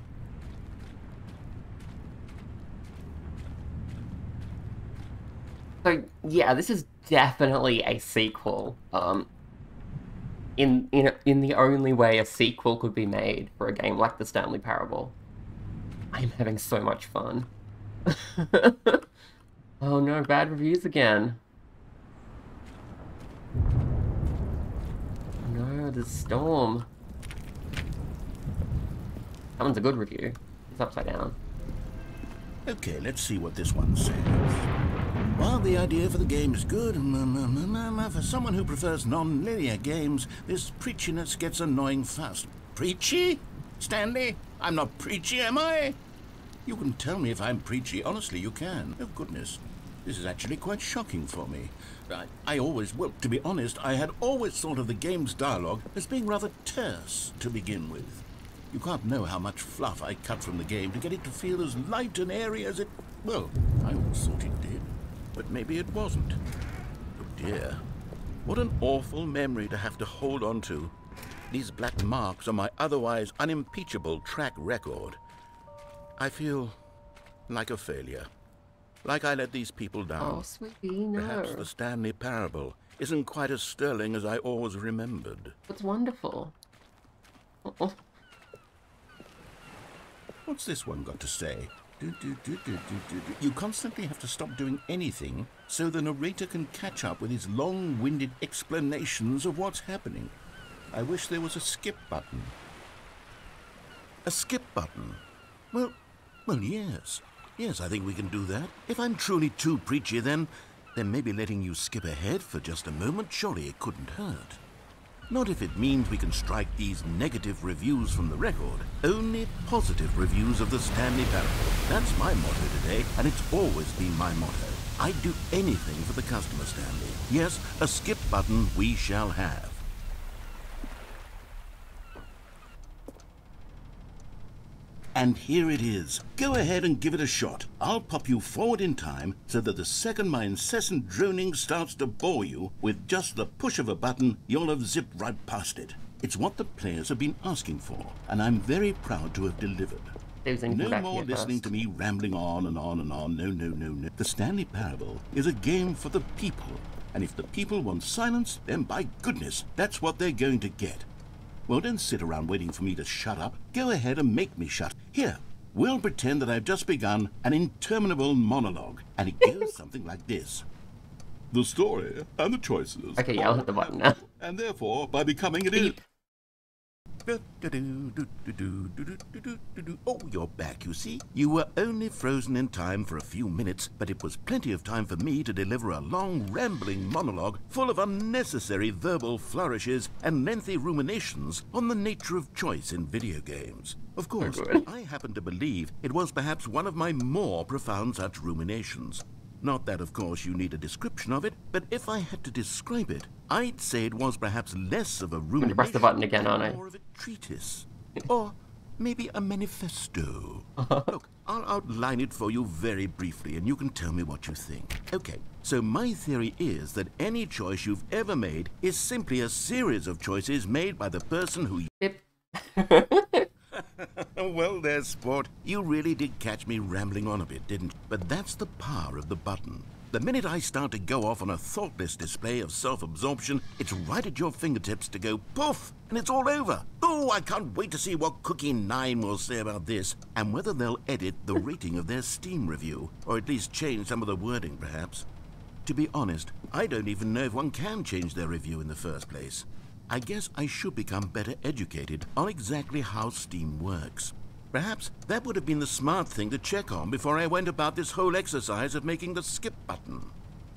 So, yeah, this is definitely a sequel. Um, in in in the only way a sequel could be made for a game like the Stanley Parable. I'm having so much fun. [LAUGHS] oh no, bad reviews again. The storm. That one's a good review. It's upside down. Okay, let's see what this one says. While the idea for the game is good, mm, mm, mm, for someone who prefers non-linear games, this preachiness gets annoying fast. Preachy? Stanley, I'm not preachy, am I? You can tell me if I'm preachy. Honestly, you can. Oh, goodness. This is actually quite shocking for me. I, I always, well, to be honest, I had always thought of the game's dialogue as being rather terse to begin with. You can't know how much fluff I cut from the game to get it to feel as light and airy as it, well, I always thought it did. But maybe it wasn't. Oh dear. What an awful memory to have to hold on to. These black marks on my otherwise unimpeachable track record. I feel like a failure. Like I let these people down. Oh, sweetie, no. Perhaps the Stanley Parable isn't quite as sterling as I always remembered. It's wonderful. Oh, oh, What's this one got to say? Do, do, do. You constantly have to stop doing anything so the narrator can catch up with his long-winded explanations of what's happening. I wish there was a skip button. A skip button? Well, well, yes. Yes, I think we can do that. If I'm truly too preachy, then, then maybe letting you skip ahead for just a moment, surely it couldn't hurt. Not if it means we can strike these negative reviews from the record. Only positive reviews of the Stanley Parable. That's my motto today, and it's always been my motto. I'd do anything for the customer, Stanley. Yes, a skip button we shall have. And here it is. Go ahead and give it a shot. I'll pop you forward in time so that the second my incessant droning starts to bore you, with just the push of a button, you'll have zipped right past it. It's what the players have been asking for, and I'm very proud to have delivered. No more listening first. to me rambling on and on and on. No, no, no, no. The Stanley Parable is a game for the people. And if the people want silence, then by goodness, that's what they're going to get. Well, don't sit around waiting for me to shut up. Go ahead and make me shut. Here, we'll pretend that I've just begun an interminable monologue. And it goes [LAUGHS] something like this. The story and the choices. Okay, yeah, I'll hit the button now. [LAUGHS] And therefore, by becoming it is. Oh, you're back, you see. You were only frozen in time for a few minutes, but it was plenty of time for me to deliver a long, rambling monologue full of unnecessary verbal flourishes and lengthy ruminations on the nature of choice in video games. Of course. I happen to believe it was perhaps one of my more profound such ruminations. Not that, of course, you need a description of it, but if I had to describe it, I'd say it was perhaps less of a rumination. press the button again, aren't I? More of a treatise. or maybe a manifesto. [LAUGHS] Look, I'll outline it for you very briefly, and you can tell me what you think. Okay, so my theory is that any choice you've ever made is simply a series of choices made by the person who Beep. [LAUGHS] [LAUGHS] well, there's sport. You really did catch me rambling on a bit, didn't you? But that's the power of the button. The minute I start to go off on a thoughtless display of self-absorption, it's right at your fingertips to go poof, and it's all over. Oh, I can't wait to see what Cookie 9 will say about this, and whether they'll edit the [LAUGHS] rating of their Steam review, or at least change some of the wording, perhaps. To be honest, I don't even know if one can change their review in the first place. I guess I should become better educated on exactly how Steam works. Perhaps that would have been the smart thing to check on before I went about this whole exercise of making the skip button.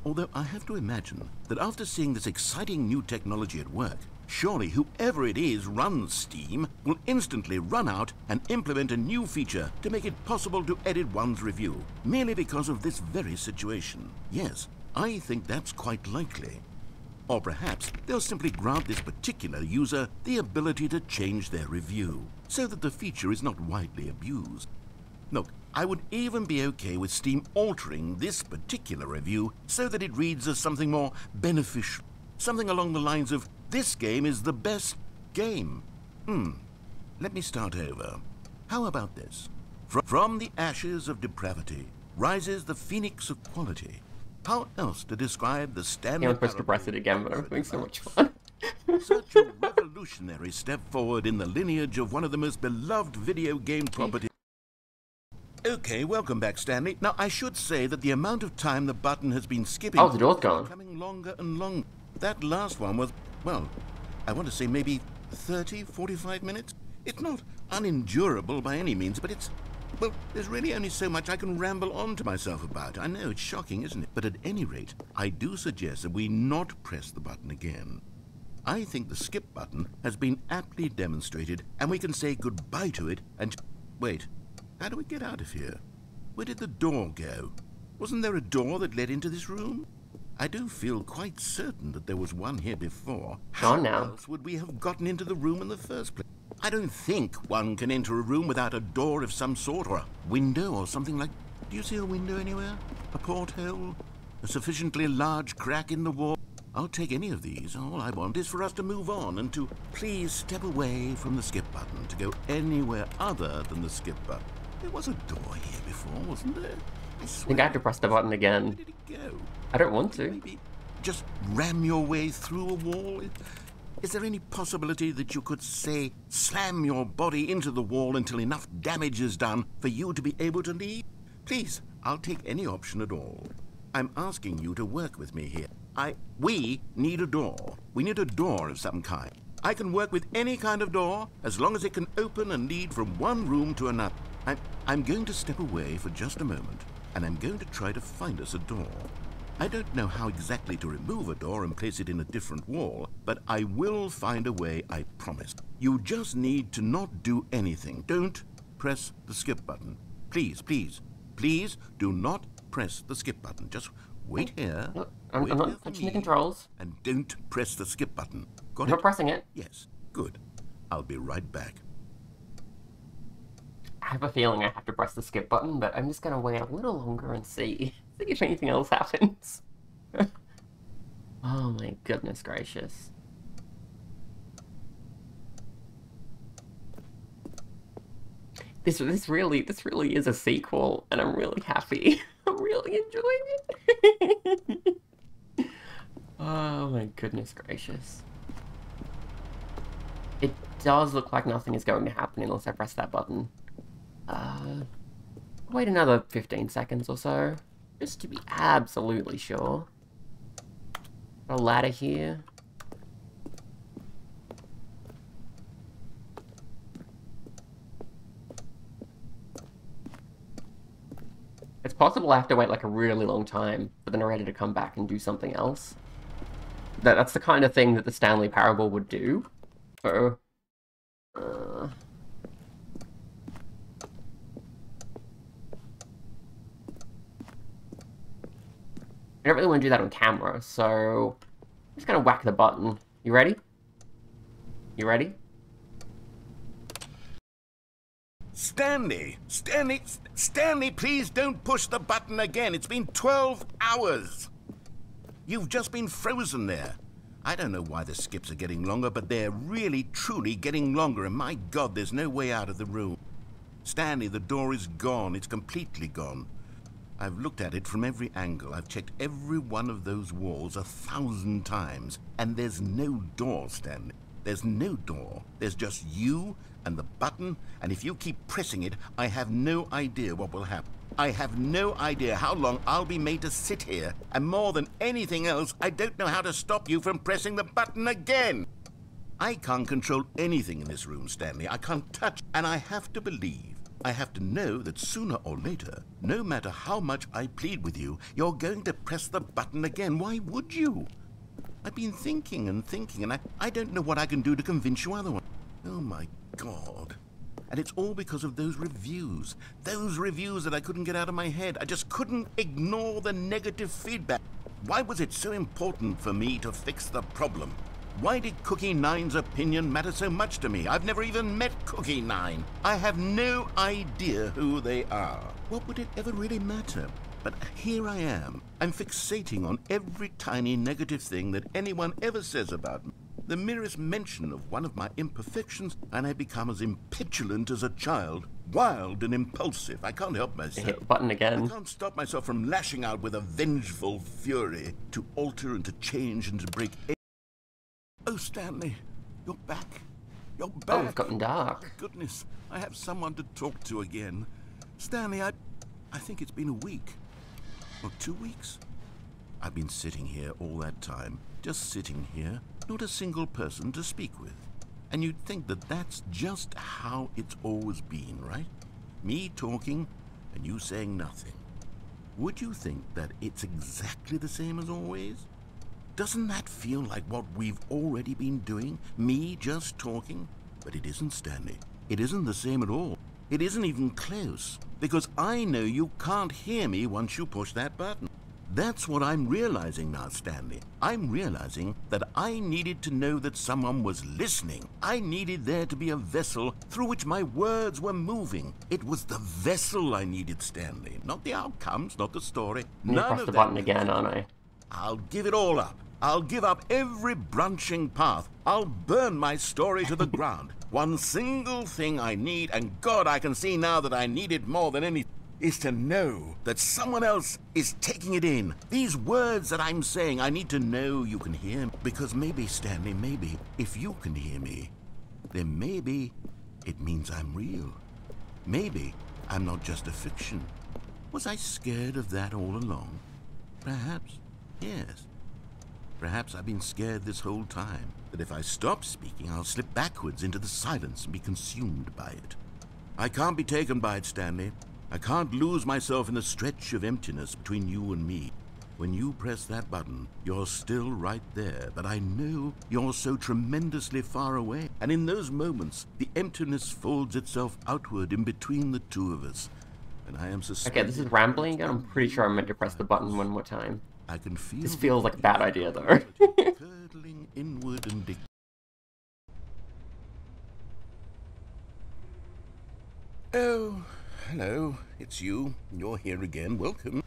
Although I have to imagine that after seeing this exciting new technology at work, surely whoever it is runs Steam will instantly run out and implement a new feature to make it possible to edit one's review, merely because of this very situation. Yes, I think that's quite likely. Or perhaps they'll simply grant this particular user the ability to change their review, so that the feature is not widely abused. Look, I would even be okay with Steam altering this particular review so that it reads as something more beneficial. Something along the lines of, this game is the best game. Hmm, let me start over. How about this? From the ashes of depravity rises the phoenix of quality. How else to describe the standard? Yeah, I'm supposed to press it again, but I'm having so much fun. Such a [LAUGHS] revolutionary step forward in the lineage of one of the most beloved video game properties. Okay, welcome back, Stanley. Now, I should say that the amount of time the button has been skipping Oh, the door's gone. becoming longer and longer. That last one was, well, I want to say maybe 30, 45 minutes. It's not unendurable by any means, but it's, well, there's really only so much I can ramble on to myself about. I know it's shocking, isn't it? But at any rate, I do suggest that we not press the button again. I think the skip button has been aptly demonstrated, and we can say goodbye to it and. Wait, how do we get out of here? Where did the door go? Wasn't there a door that led into this room? I do feel quite certain that there was one here before. How now. else would we have gotten into the room in the first place? I don't think one can enter a room without a door of some sort or a window or something like. Do you see a window anywhere? A porthole? A sufficiently large crack in the wall? I'll take any of these. All I want is for us to move on and to please step away from the skip button to go anywhere other than the skip button. There was a door here before, wasn't there? I I think I have to press the button Where again. did it go? I don't want to. Maybe just ram your way through a wall? Is there any possibility that you could, say, slam your body into the wall until enough damage is done for you to be able to leave? Please, I'll take any option at all. I'm asking you to work with me here. I. We need a door. We need a door of some kind. I can work with any kind of door as long as it can open and lead from one room to another. I'm, I'm going to step away for just a moment, and I'm going to try to find us a door. I don't know how exactly to remove a door and place it in a different wall, but I will find a way, I promise. You just need to not do anything. Don't press the skip button. Please, please, please do not press the skip button. Just wait oh, here. Look, I'm, wait I'm not touching the controls. And don't press the skip button. Got I'm it? not pressing it. Yes, good. I'll be right back. I have a feeling I have to press the skip button, but I'm just gonna wait a little longer and see, [LAUGHS] see if anything else happens. oh my goodness gracious. This this really this really is a sequel, and I'm really happy. [LAUGHS] I'm really enjoying it. [LAUGHS] oh my goodness gracious. It does look like nothing is going to happen unless I press that button. Uh, wait another 15 seconds or so, just to be absolutely sure. A ladder here. It's possible I have to wait like a really long time for the narrator to come back and do something else. That, that's the kind of thing that the Stanley Parable would do. Uh, I don't really want to do that on camera, so I'm just gonna whack the button. You ready? You ready? Stanley! Stanley! Stanley, please don't push the button again. It's been 12 hours. You've just been frozen there. I don't know why the skips are getting longer, but they're really, truly getting longer, and my God, there's no way out of the room. Stanley, the door is gone. It's completely gone. I've looked at it from every angle. I've checked every one of those walls a thousand times, and there's no door, Stanley. There's no door. There's just you and the button, and if you keep pressing it, I have no idea what will happen. I have no idea how long I'll be made to sit here, and more than anything else, I don't know how to stop you from pressing the button again. I can't control anything in this room, Stanley. I can't touch, and I have to believe. I have to know that sooner or later, no matter how much I plead with you, you're going to press the button again. Why would you? I've been thinking and thinking, and I, I don't know what I can do to convince you otherwise. Oh my God. And it's all because of those reviews. Those reviews that I couldn't get out of my head. I just couldn't ignore the negative feedback. Why was it so important for me to fix the problem? Why did Cookie Nine's opinion matter so much to me? I've never even met Cookie Nine. I have no idea who they are. What would it ever really matter? But here I am. I'm fixating on every tiny negative thing that anyone ever says about me. The merest mention of one of my imperfections, and I become as impetulant as a child, wild and impulsive. I can't help myself. Hit the button I can't stop myself from lashing out with a vengeful fury to alter and to change and to break. Oh, Stanley, you're back. You're oh, back. Oh, it's gotten dark. Thank goodness, I have someone to talk to again. Stanley, I, I think it's been a week or two weeks. I've been sitting here all that time, just sitting here, not a single person to speak with. And you'd think that that's just how it's always been, right? Me talking and you saying nothing. Would you think that it's exactly the same as always? Doesn't that feel like what we've already been doing? Me just talking? But it isn't, Stanley. It isn't the same at all. It isn't even close. Because I know you can't hear me once you push that button. That's what I'm realizing now, Stanley. I'm realizing that I needed to know that someone was listening. I needed there to be a vessel through which my words were moving. It was the vessel I needed, Stanley. Not the outcomes, not the story. I'm None press of the that. button again, aren't I? I'll give it all up. I'll give up every branching path. I'll burn my story to the [LAUGHS] ground. One single thing I need, and God, I can see now that I need it more than anything, is to know that someone else is taking it in. These words that I'm saying, I need to know you can hear me. Because maybe, Stanley, maybe, if you can hear me, then maybe it means I'm real. Maybe I'm not just a fiction. Was I scared of that all along? Perhaps, yes. Perhaps I've been scared this whole time that if I stop speaking, I'll slip backwards into the silence and be consumed by it. I can't be taken by it, Stanley. I can't lose myself in the stretch of emptiness between you and me. When you press that button, you're still right there, but I know you're so tremendously far away. And in those moments, the emptiness folds itself outward in between the two of us. And I am Okay, this is rambling again. I'm pretty sure I'm meant to press the button one more time. I can feel This feels like a bad idea, though. [LAUGHS] curdling inward and dig- Oh, hello. It's you. You're here again. Welcome.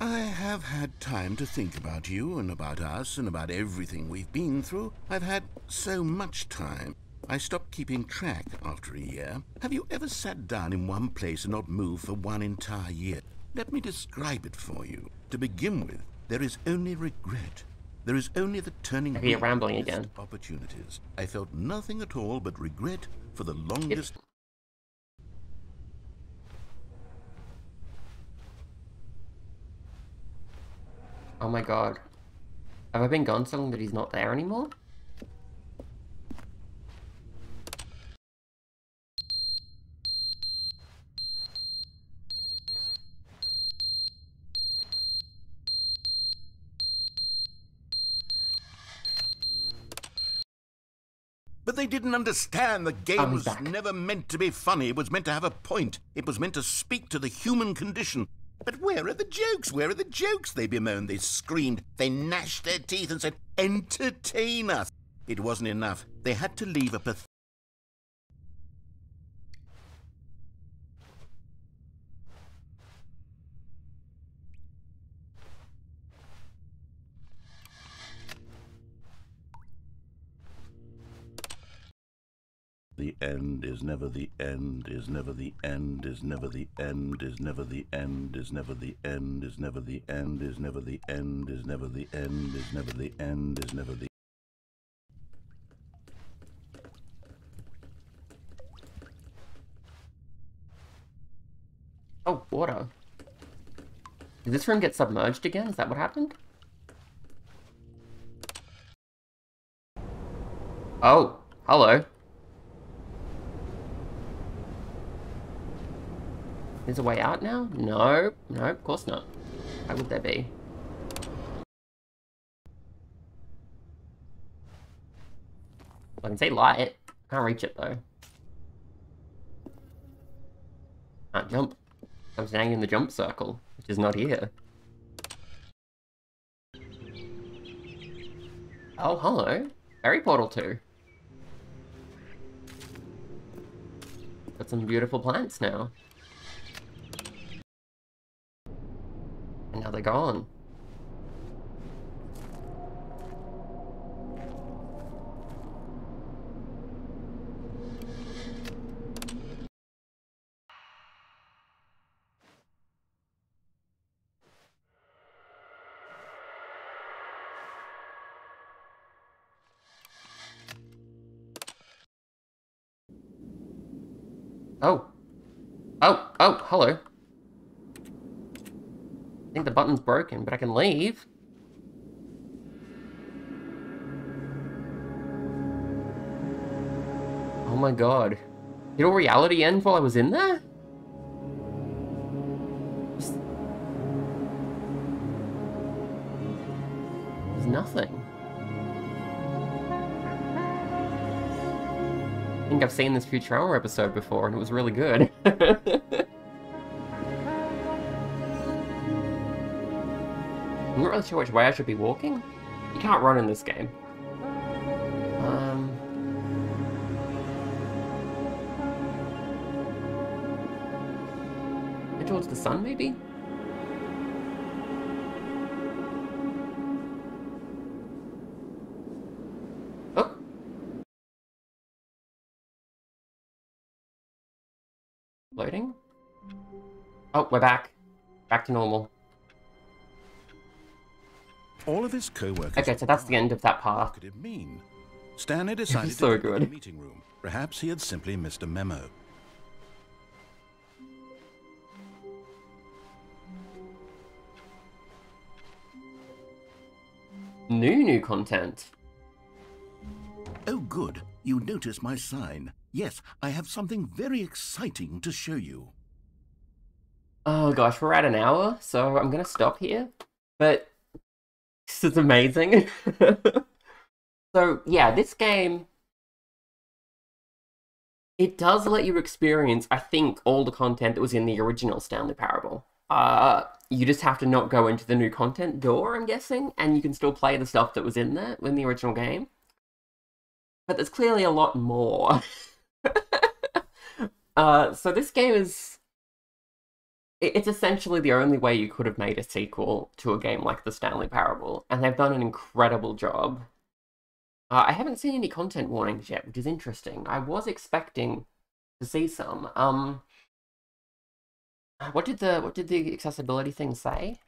I have had time to think about you and about us and about everything we've been through. I've had so much time. I stopped keeping track after a year. Have you ever sat down in one place and not moved for one entire year? Let me describe it for you. To begin with, there is only regret. There is only the turning Okay, you're rambling again. opportunities. I felt nothing at all but regret for the longest Oh my god. Have I been gone so long that he's not there anymore? Didn't understand the game was back. never meant to be funny. It was meant to have a point. It was meant to speak to the human condition. But where are the jokes? Where are the jokes? They bemoaned, they screamed, they gnashed their teeth and said, Entertain us. It wasn't enough. They had to leave a pathetic. The end is never the end, is never the end, is never the end, is never the end, is never the end, is never the end, is never the end, is never the end, is never the end, is never the Oh, water. Did this room get submerged again? Is that what happened? Oh, hello. There's a way out now? No, no, of course not. How would there be? I can see light. Can't reach it though. Can't jump. I'm standing in the jump circle, which is not here. Oh, hello. Fairy Portal 2. Got some beautiful plants now. And now they're gone. one's broken, but I can leave. Oh my god. Did all reality end while I was in there? There's nothing. I think I've seen this Futurama episode before and it was really good. [LAUGHS] Not sure which way I should be walking. You can't run in this game. Um... Towards the sun, maybe? Loading? Oh, we're back. Back to normal. All of his co-workers... Okay, so that's the end of that part. What could it mean? Stanley [LAUGHS] decided So to go to the meeting room. Perhaps he had simply missed a memo. New, new content. Oh, good. You notice my sign. Yes, I have something very exciting to show you. Oh gosh, we're at an hour, so I'm gonna stop here. But this is amazing. [LAUGHS] so yeah, this game it does let you experience, I think, all the content that was in the original Stanley Parable. Uh, you just have to not go into the new content door, I'm guessing, and you can still play the stuff that was in there in the original game. But there's clearly a lot more. [LAUGHS] uh, so this game is it's essentially the only way you could have made a sequel to a game like the Stanley Parable, and they've done an incredible job. Uh, I haven't seen any content warnings yet, which is interesting. I was expecting to see some. Um, what did the what did the accessibility thing say?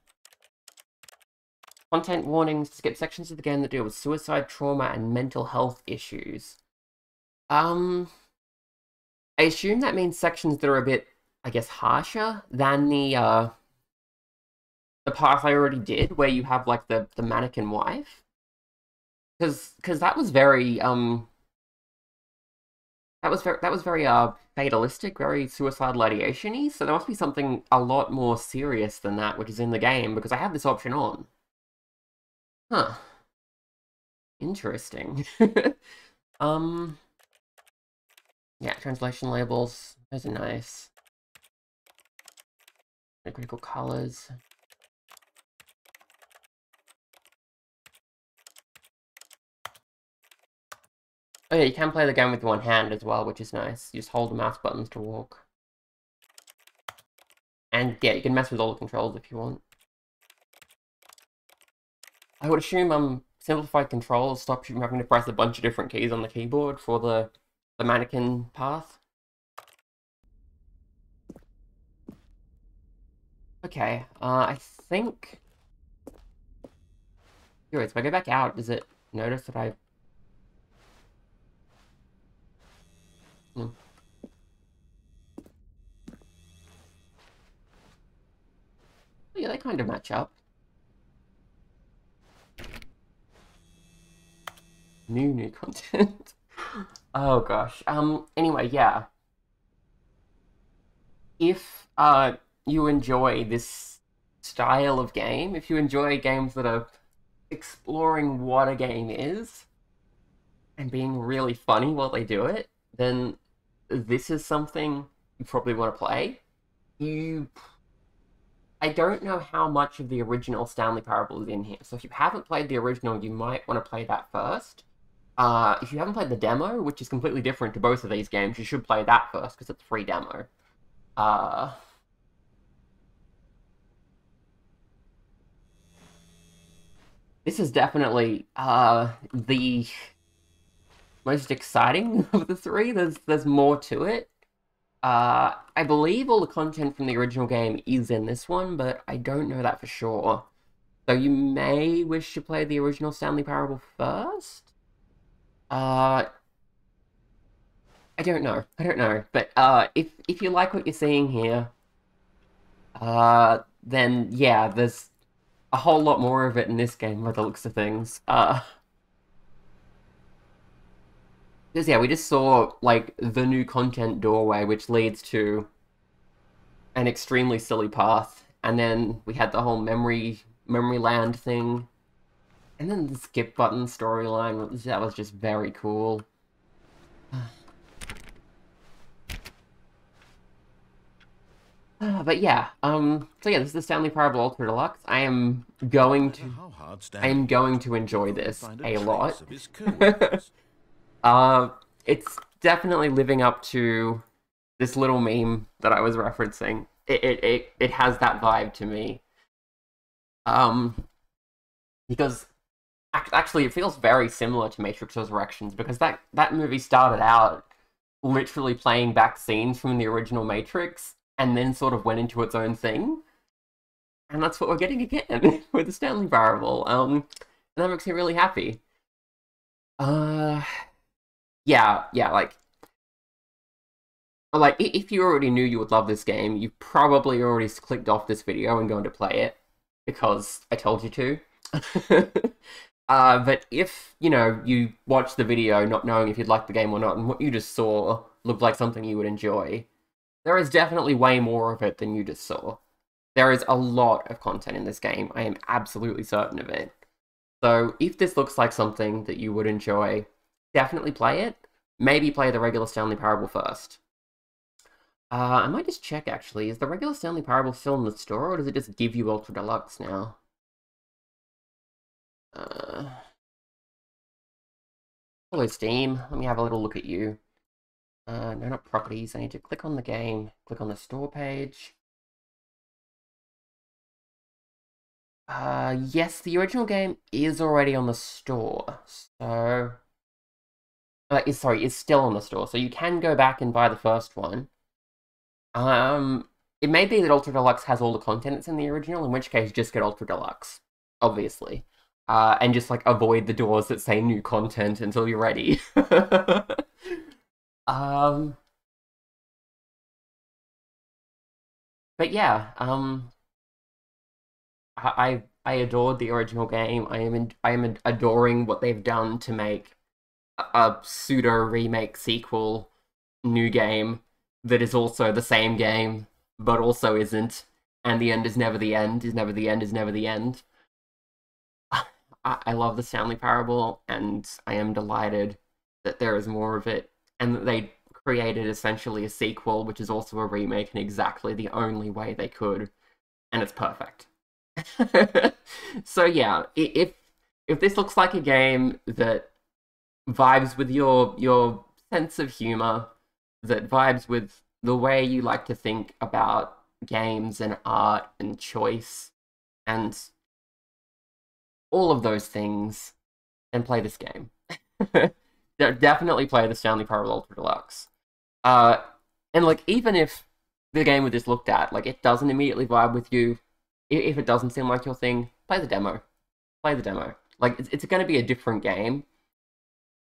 Content warnings to skip sections of the game that deal with suicide, trauma, and mental health issues. Um, I assume that means sections that are a bit I guess, harsher than the uh, the path I already did, where you have like the the mannequin wife, because because that was very um that was very that was very uh fatalistic, very suicidal ideation-y. So there must be something a lot more serious than that, which is in the game because I have this option on. Huh. Interesting. [LAUGHS] um. Yeah, translation labels. Those are nice. The critical colors. Oh yeah, you can play the game with one hand as well, which is nice. You just hold the mouse buttons to walk. And yeah, you can mess with all the controls if you want. I would assume um simplified controls stops you from having to press a bunch of different keys on the keyboard for the the mannequin path. Okay, uh, I think... Curious, if I go back out, does it notice that I... Hmm. Oh, Yeah, they kind of match up. New, new content. [LAUGHS] oh gosh. Um, anyway, yeah. If, uh, you enjoy this style of game, if you enjoy games that are exploring what a game is and being really funny while they do it, then this is something you probably want to play. You. I don't know how much of the original Stanley Parable is in here, so if you haven't played the original, you might want to play that first. Uh, if you haven't played the demo, which is completely different to both of these games, you should play that first because it's free demo. Uh, this is definitely uh the most exciting [LAUGHS] of the three. There's there's more to it. Uh, I believe all the content from the original game is in this one, but I don't know that for sure. So you may wish to play the original Stanley Parable first. Uh, I don't know. I don't know. But uh, if if you like what you're seeing here, uh, then yeah, there's a whole lot more of it in this game by the looks of things. Uh, yeah, we just saw like the new content doorway, which leads to an extremely silly path, and then we had the whole memory memory land thing, and then the skip button storyline. That was just very cool. But yeah, um, so yeah, this is the Stanley Parable Ultra Deluxe. I am going to, I am going to enjoy this a lot. of his coworkers. [LAUGHS] Uh, it's definitely living up to this little meme that I was referencing. It it it, it has that vibe to me. Um, because ac- actually, it feels very similar to Matrix Resurrections because that that movie started out literally playing back scenes from the original Matrix and then sort of went into its own thing. And that's what we're getting again [LAUGHS] with the Stanley Parable. Um, and that makes me really happy. Uh, yeah, yeah, like, like if you already knew you would love this game, you probably already clicked off this video and going to play it because I told you to. [LAUGHS] uh, but if you know you watched the video not knowing if you'd like the game or not, and what you just saw looked like something you would enjoy, there is definitely way more of it than you just saw. There is a lot of content in this game. I am absolutely certain of it. So if this looks like something that you would enjoy, definitely play it. Maybe play the regular Stanley Parable first. Uh, I might just check actually. Is the regular Stanley Parable still in the store, or does it just give you Ultra Deluxe now? Uh, hello, Steam. Let me have a little look at you. Uh, no, not properties. I need to click on the game, click on the store page. Uh, yes, the original game is already on the store, so... Uh, is, sorry, is still on the store, so you can go back and buy the first one. Um, it may be that Ultra Deluxe has all the content that's in the original, in which case just get Ultra Deluxe, obviously. Uh, and just, like, avoid the doors that say new content until you're ready. [LAUGHS] um... But yeah, um... I I adored the original game. I am in, I am adoring what they've done to make a, pseudo remake sequel new game that is also the same game but also isn't and the end is never the end is never the end is never the end. [SIGHS] I love the Stanley Parable and I am delighted that there is more of it and that they created essentially a sequel which is also a remake in exactly the only way they could and it's perfect. [LAUGHS] so yeah, if if this looks like a game that vibes with your your sense of humor, that vibes with the way you like to think about games and art and choice and all of those things, then play this game. [LAUGHS] De- Definitely play the Stanley Parable Ultra Deluxe. Uh, and like even if the game we just looked at, like it doesn't immediately vibe with you, if it doesn't seem like your thing, play the demo. Play the demo. Like it's, it's going to be a different game,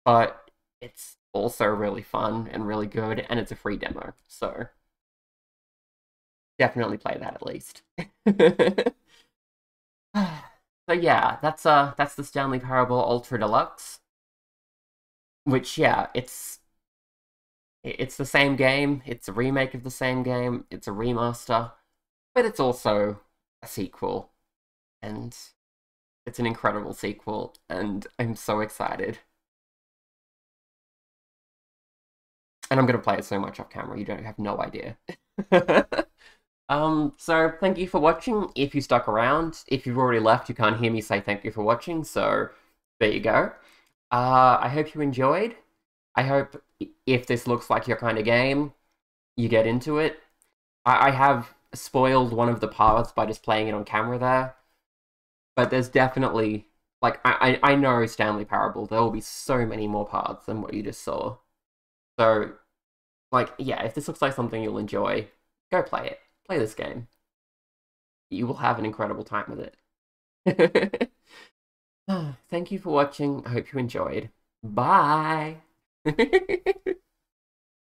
but it's also really fun and really good, and it's a free demo. So definitely play that at least. [LAUGHS] so yeah, that's uh that's the Stanley Parable Ultra Deluxe. Which yeah, it's it's the same game. It's a remake of the same game. It's a remaster, but it's also a sequel, and it's an incredible sequel, and I'm so excited. And I'm gonna play it so much off camera, you don't have no idea. [LAUGHS] um, so thank you for watching. If you stuck around, if you've already left, you can't hear me say thank you for watching. So there you go. Uh, I hope you enjoyed. I hope if this looks like your kind of game, you get into it. I, I have spoiled one of the paths by just playing it on camera there, but there's definitely like I, I I know Stanley Parable. There will be so many more paths than what you just saw. So, like, yeah, if this looks like something you'll enjoy, go play it. Play this game. You will have an incredible time with it. [LAUGHS] [SIGHS] Thank you for watching. I hope you enjoyed. Bye. [LAUGHS]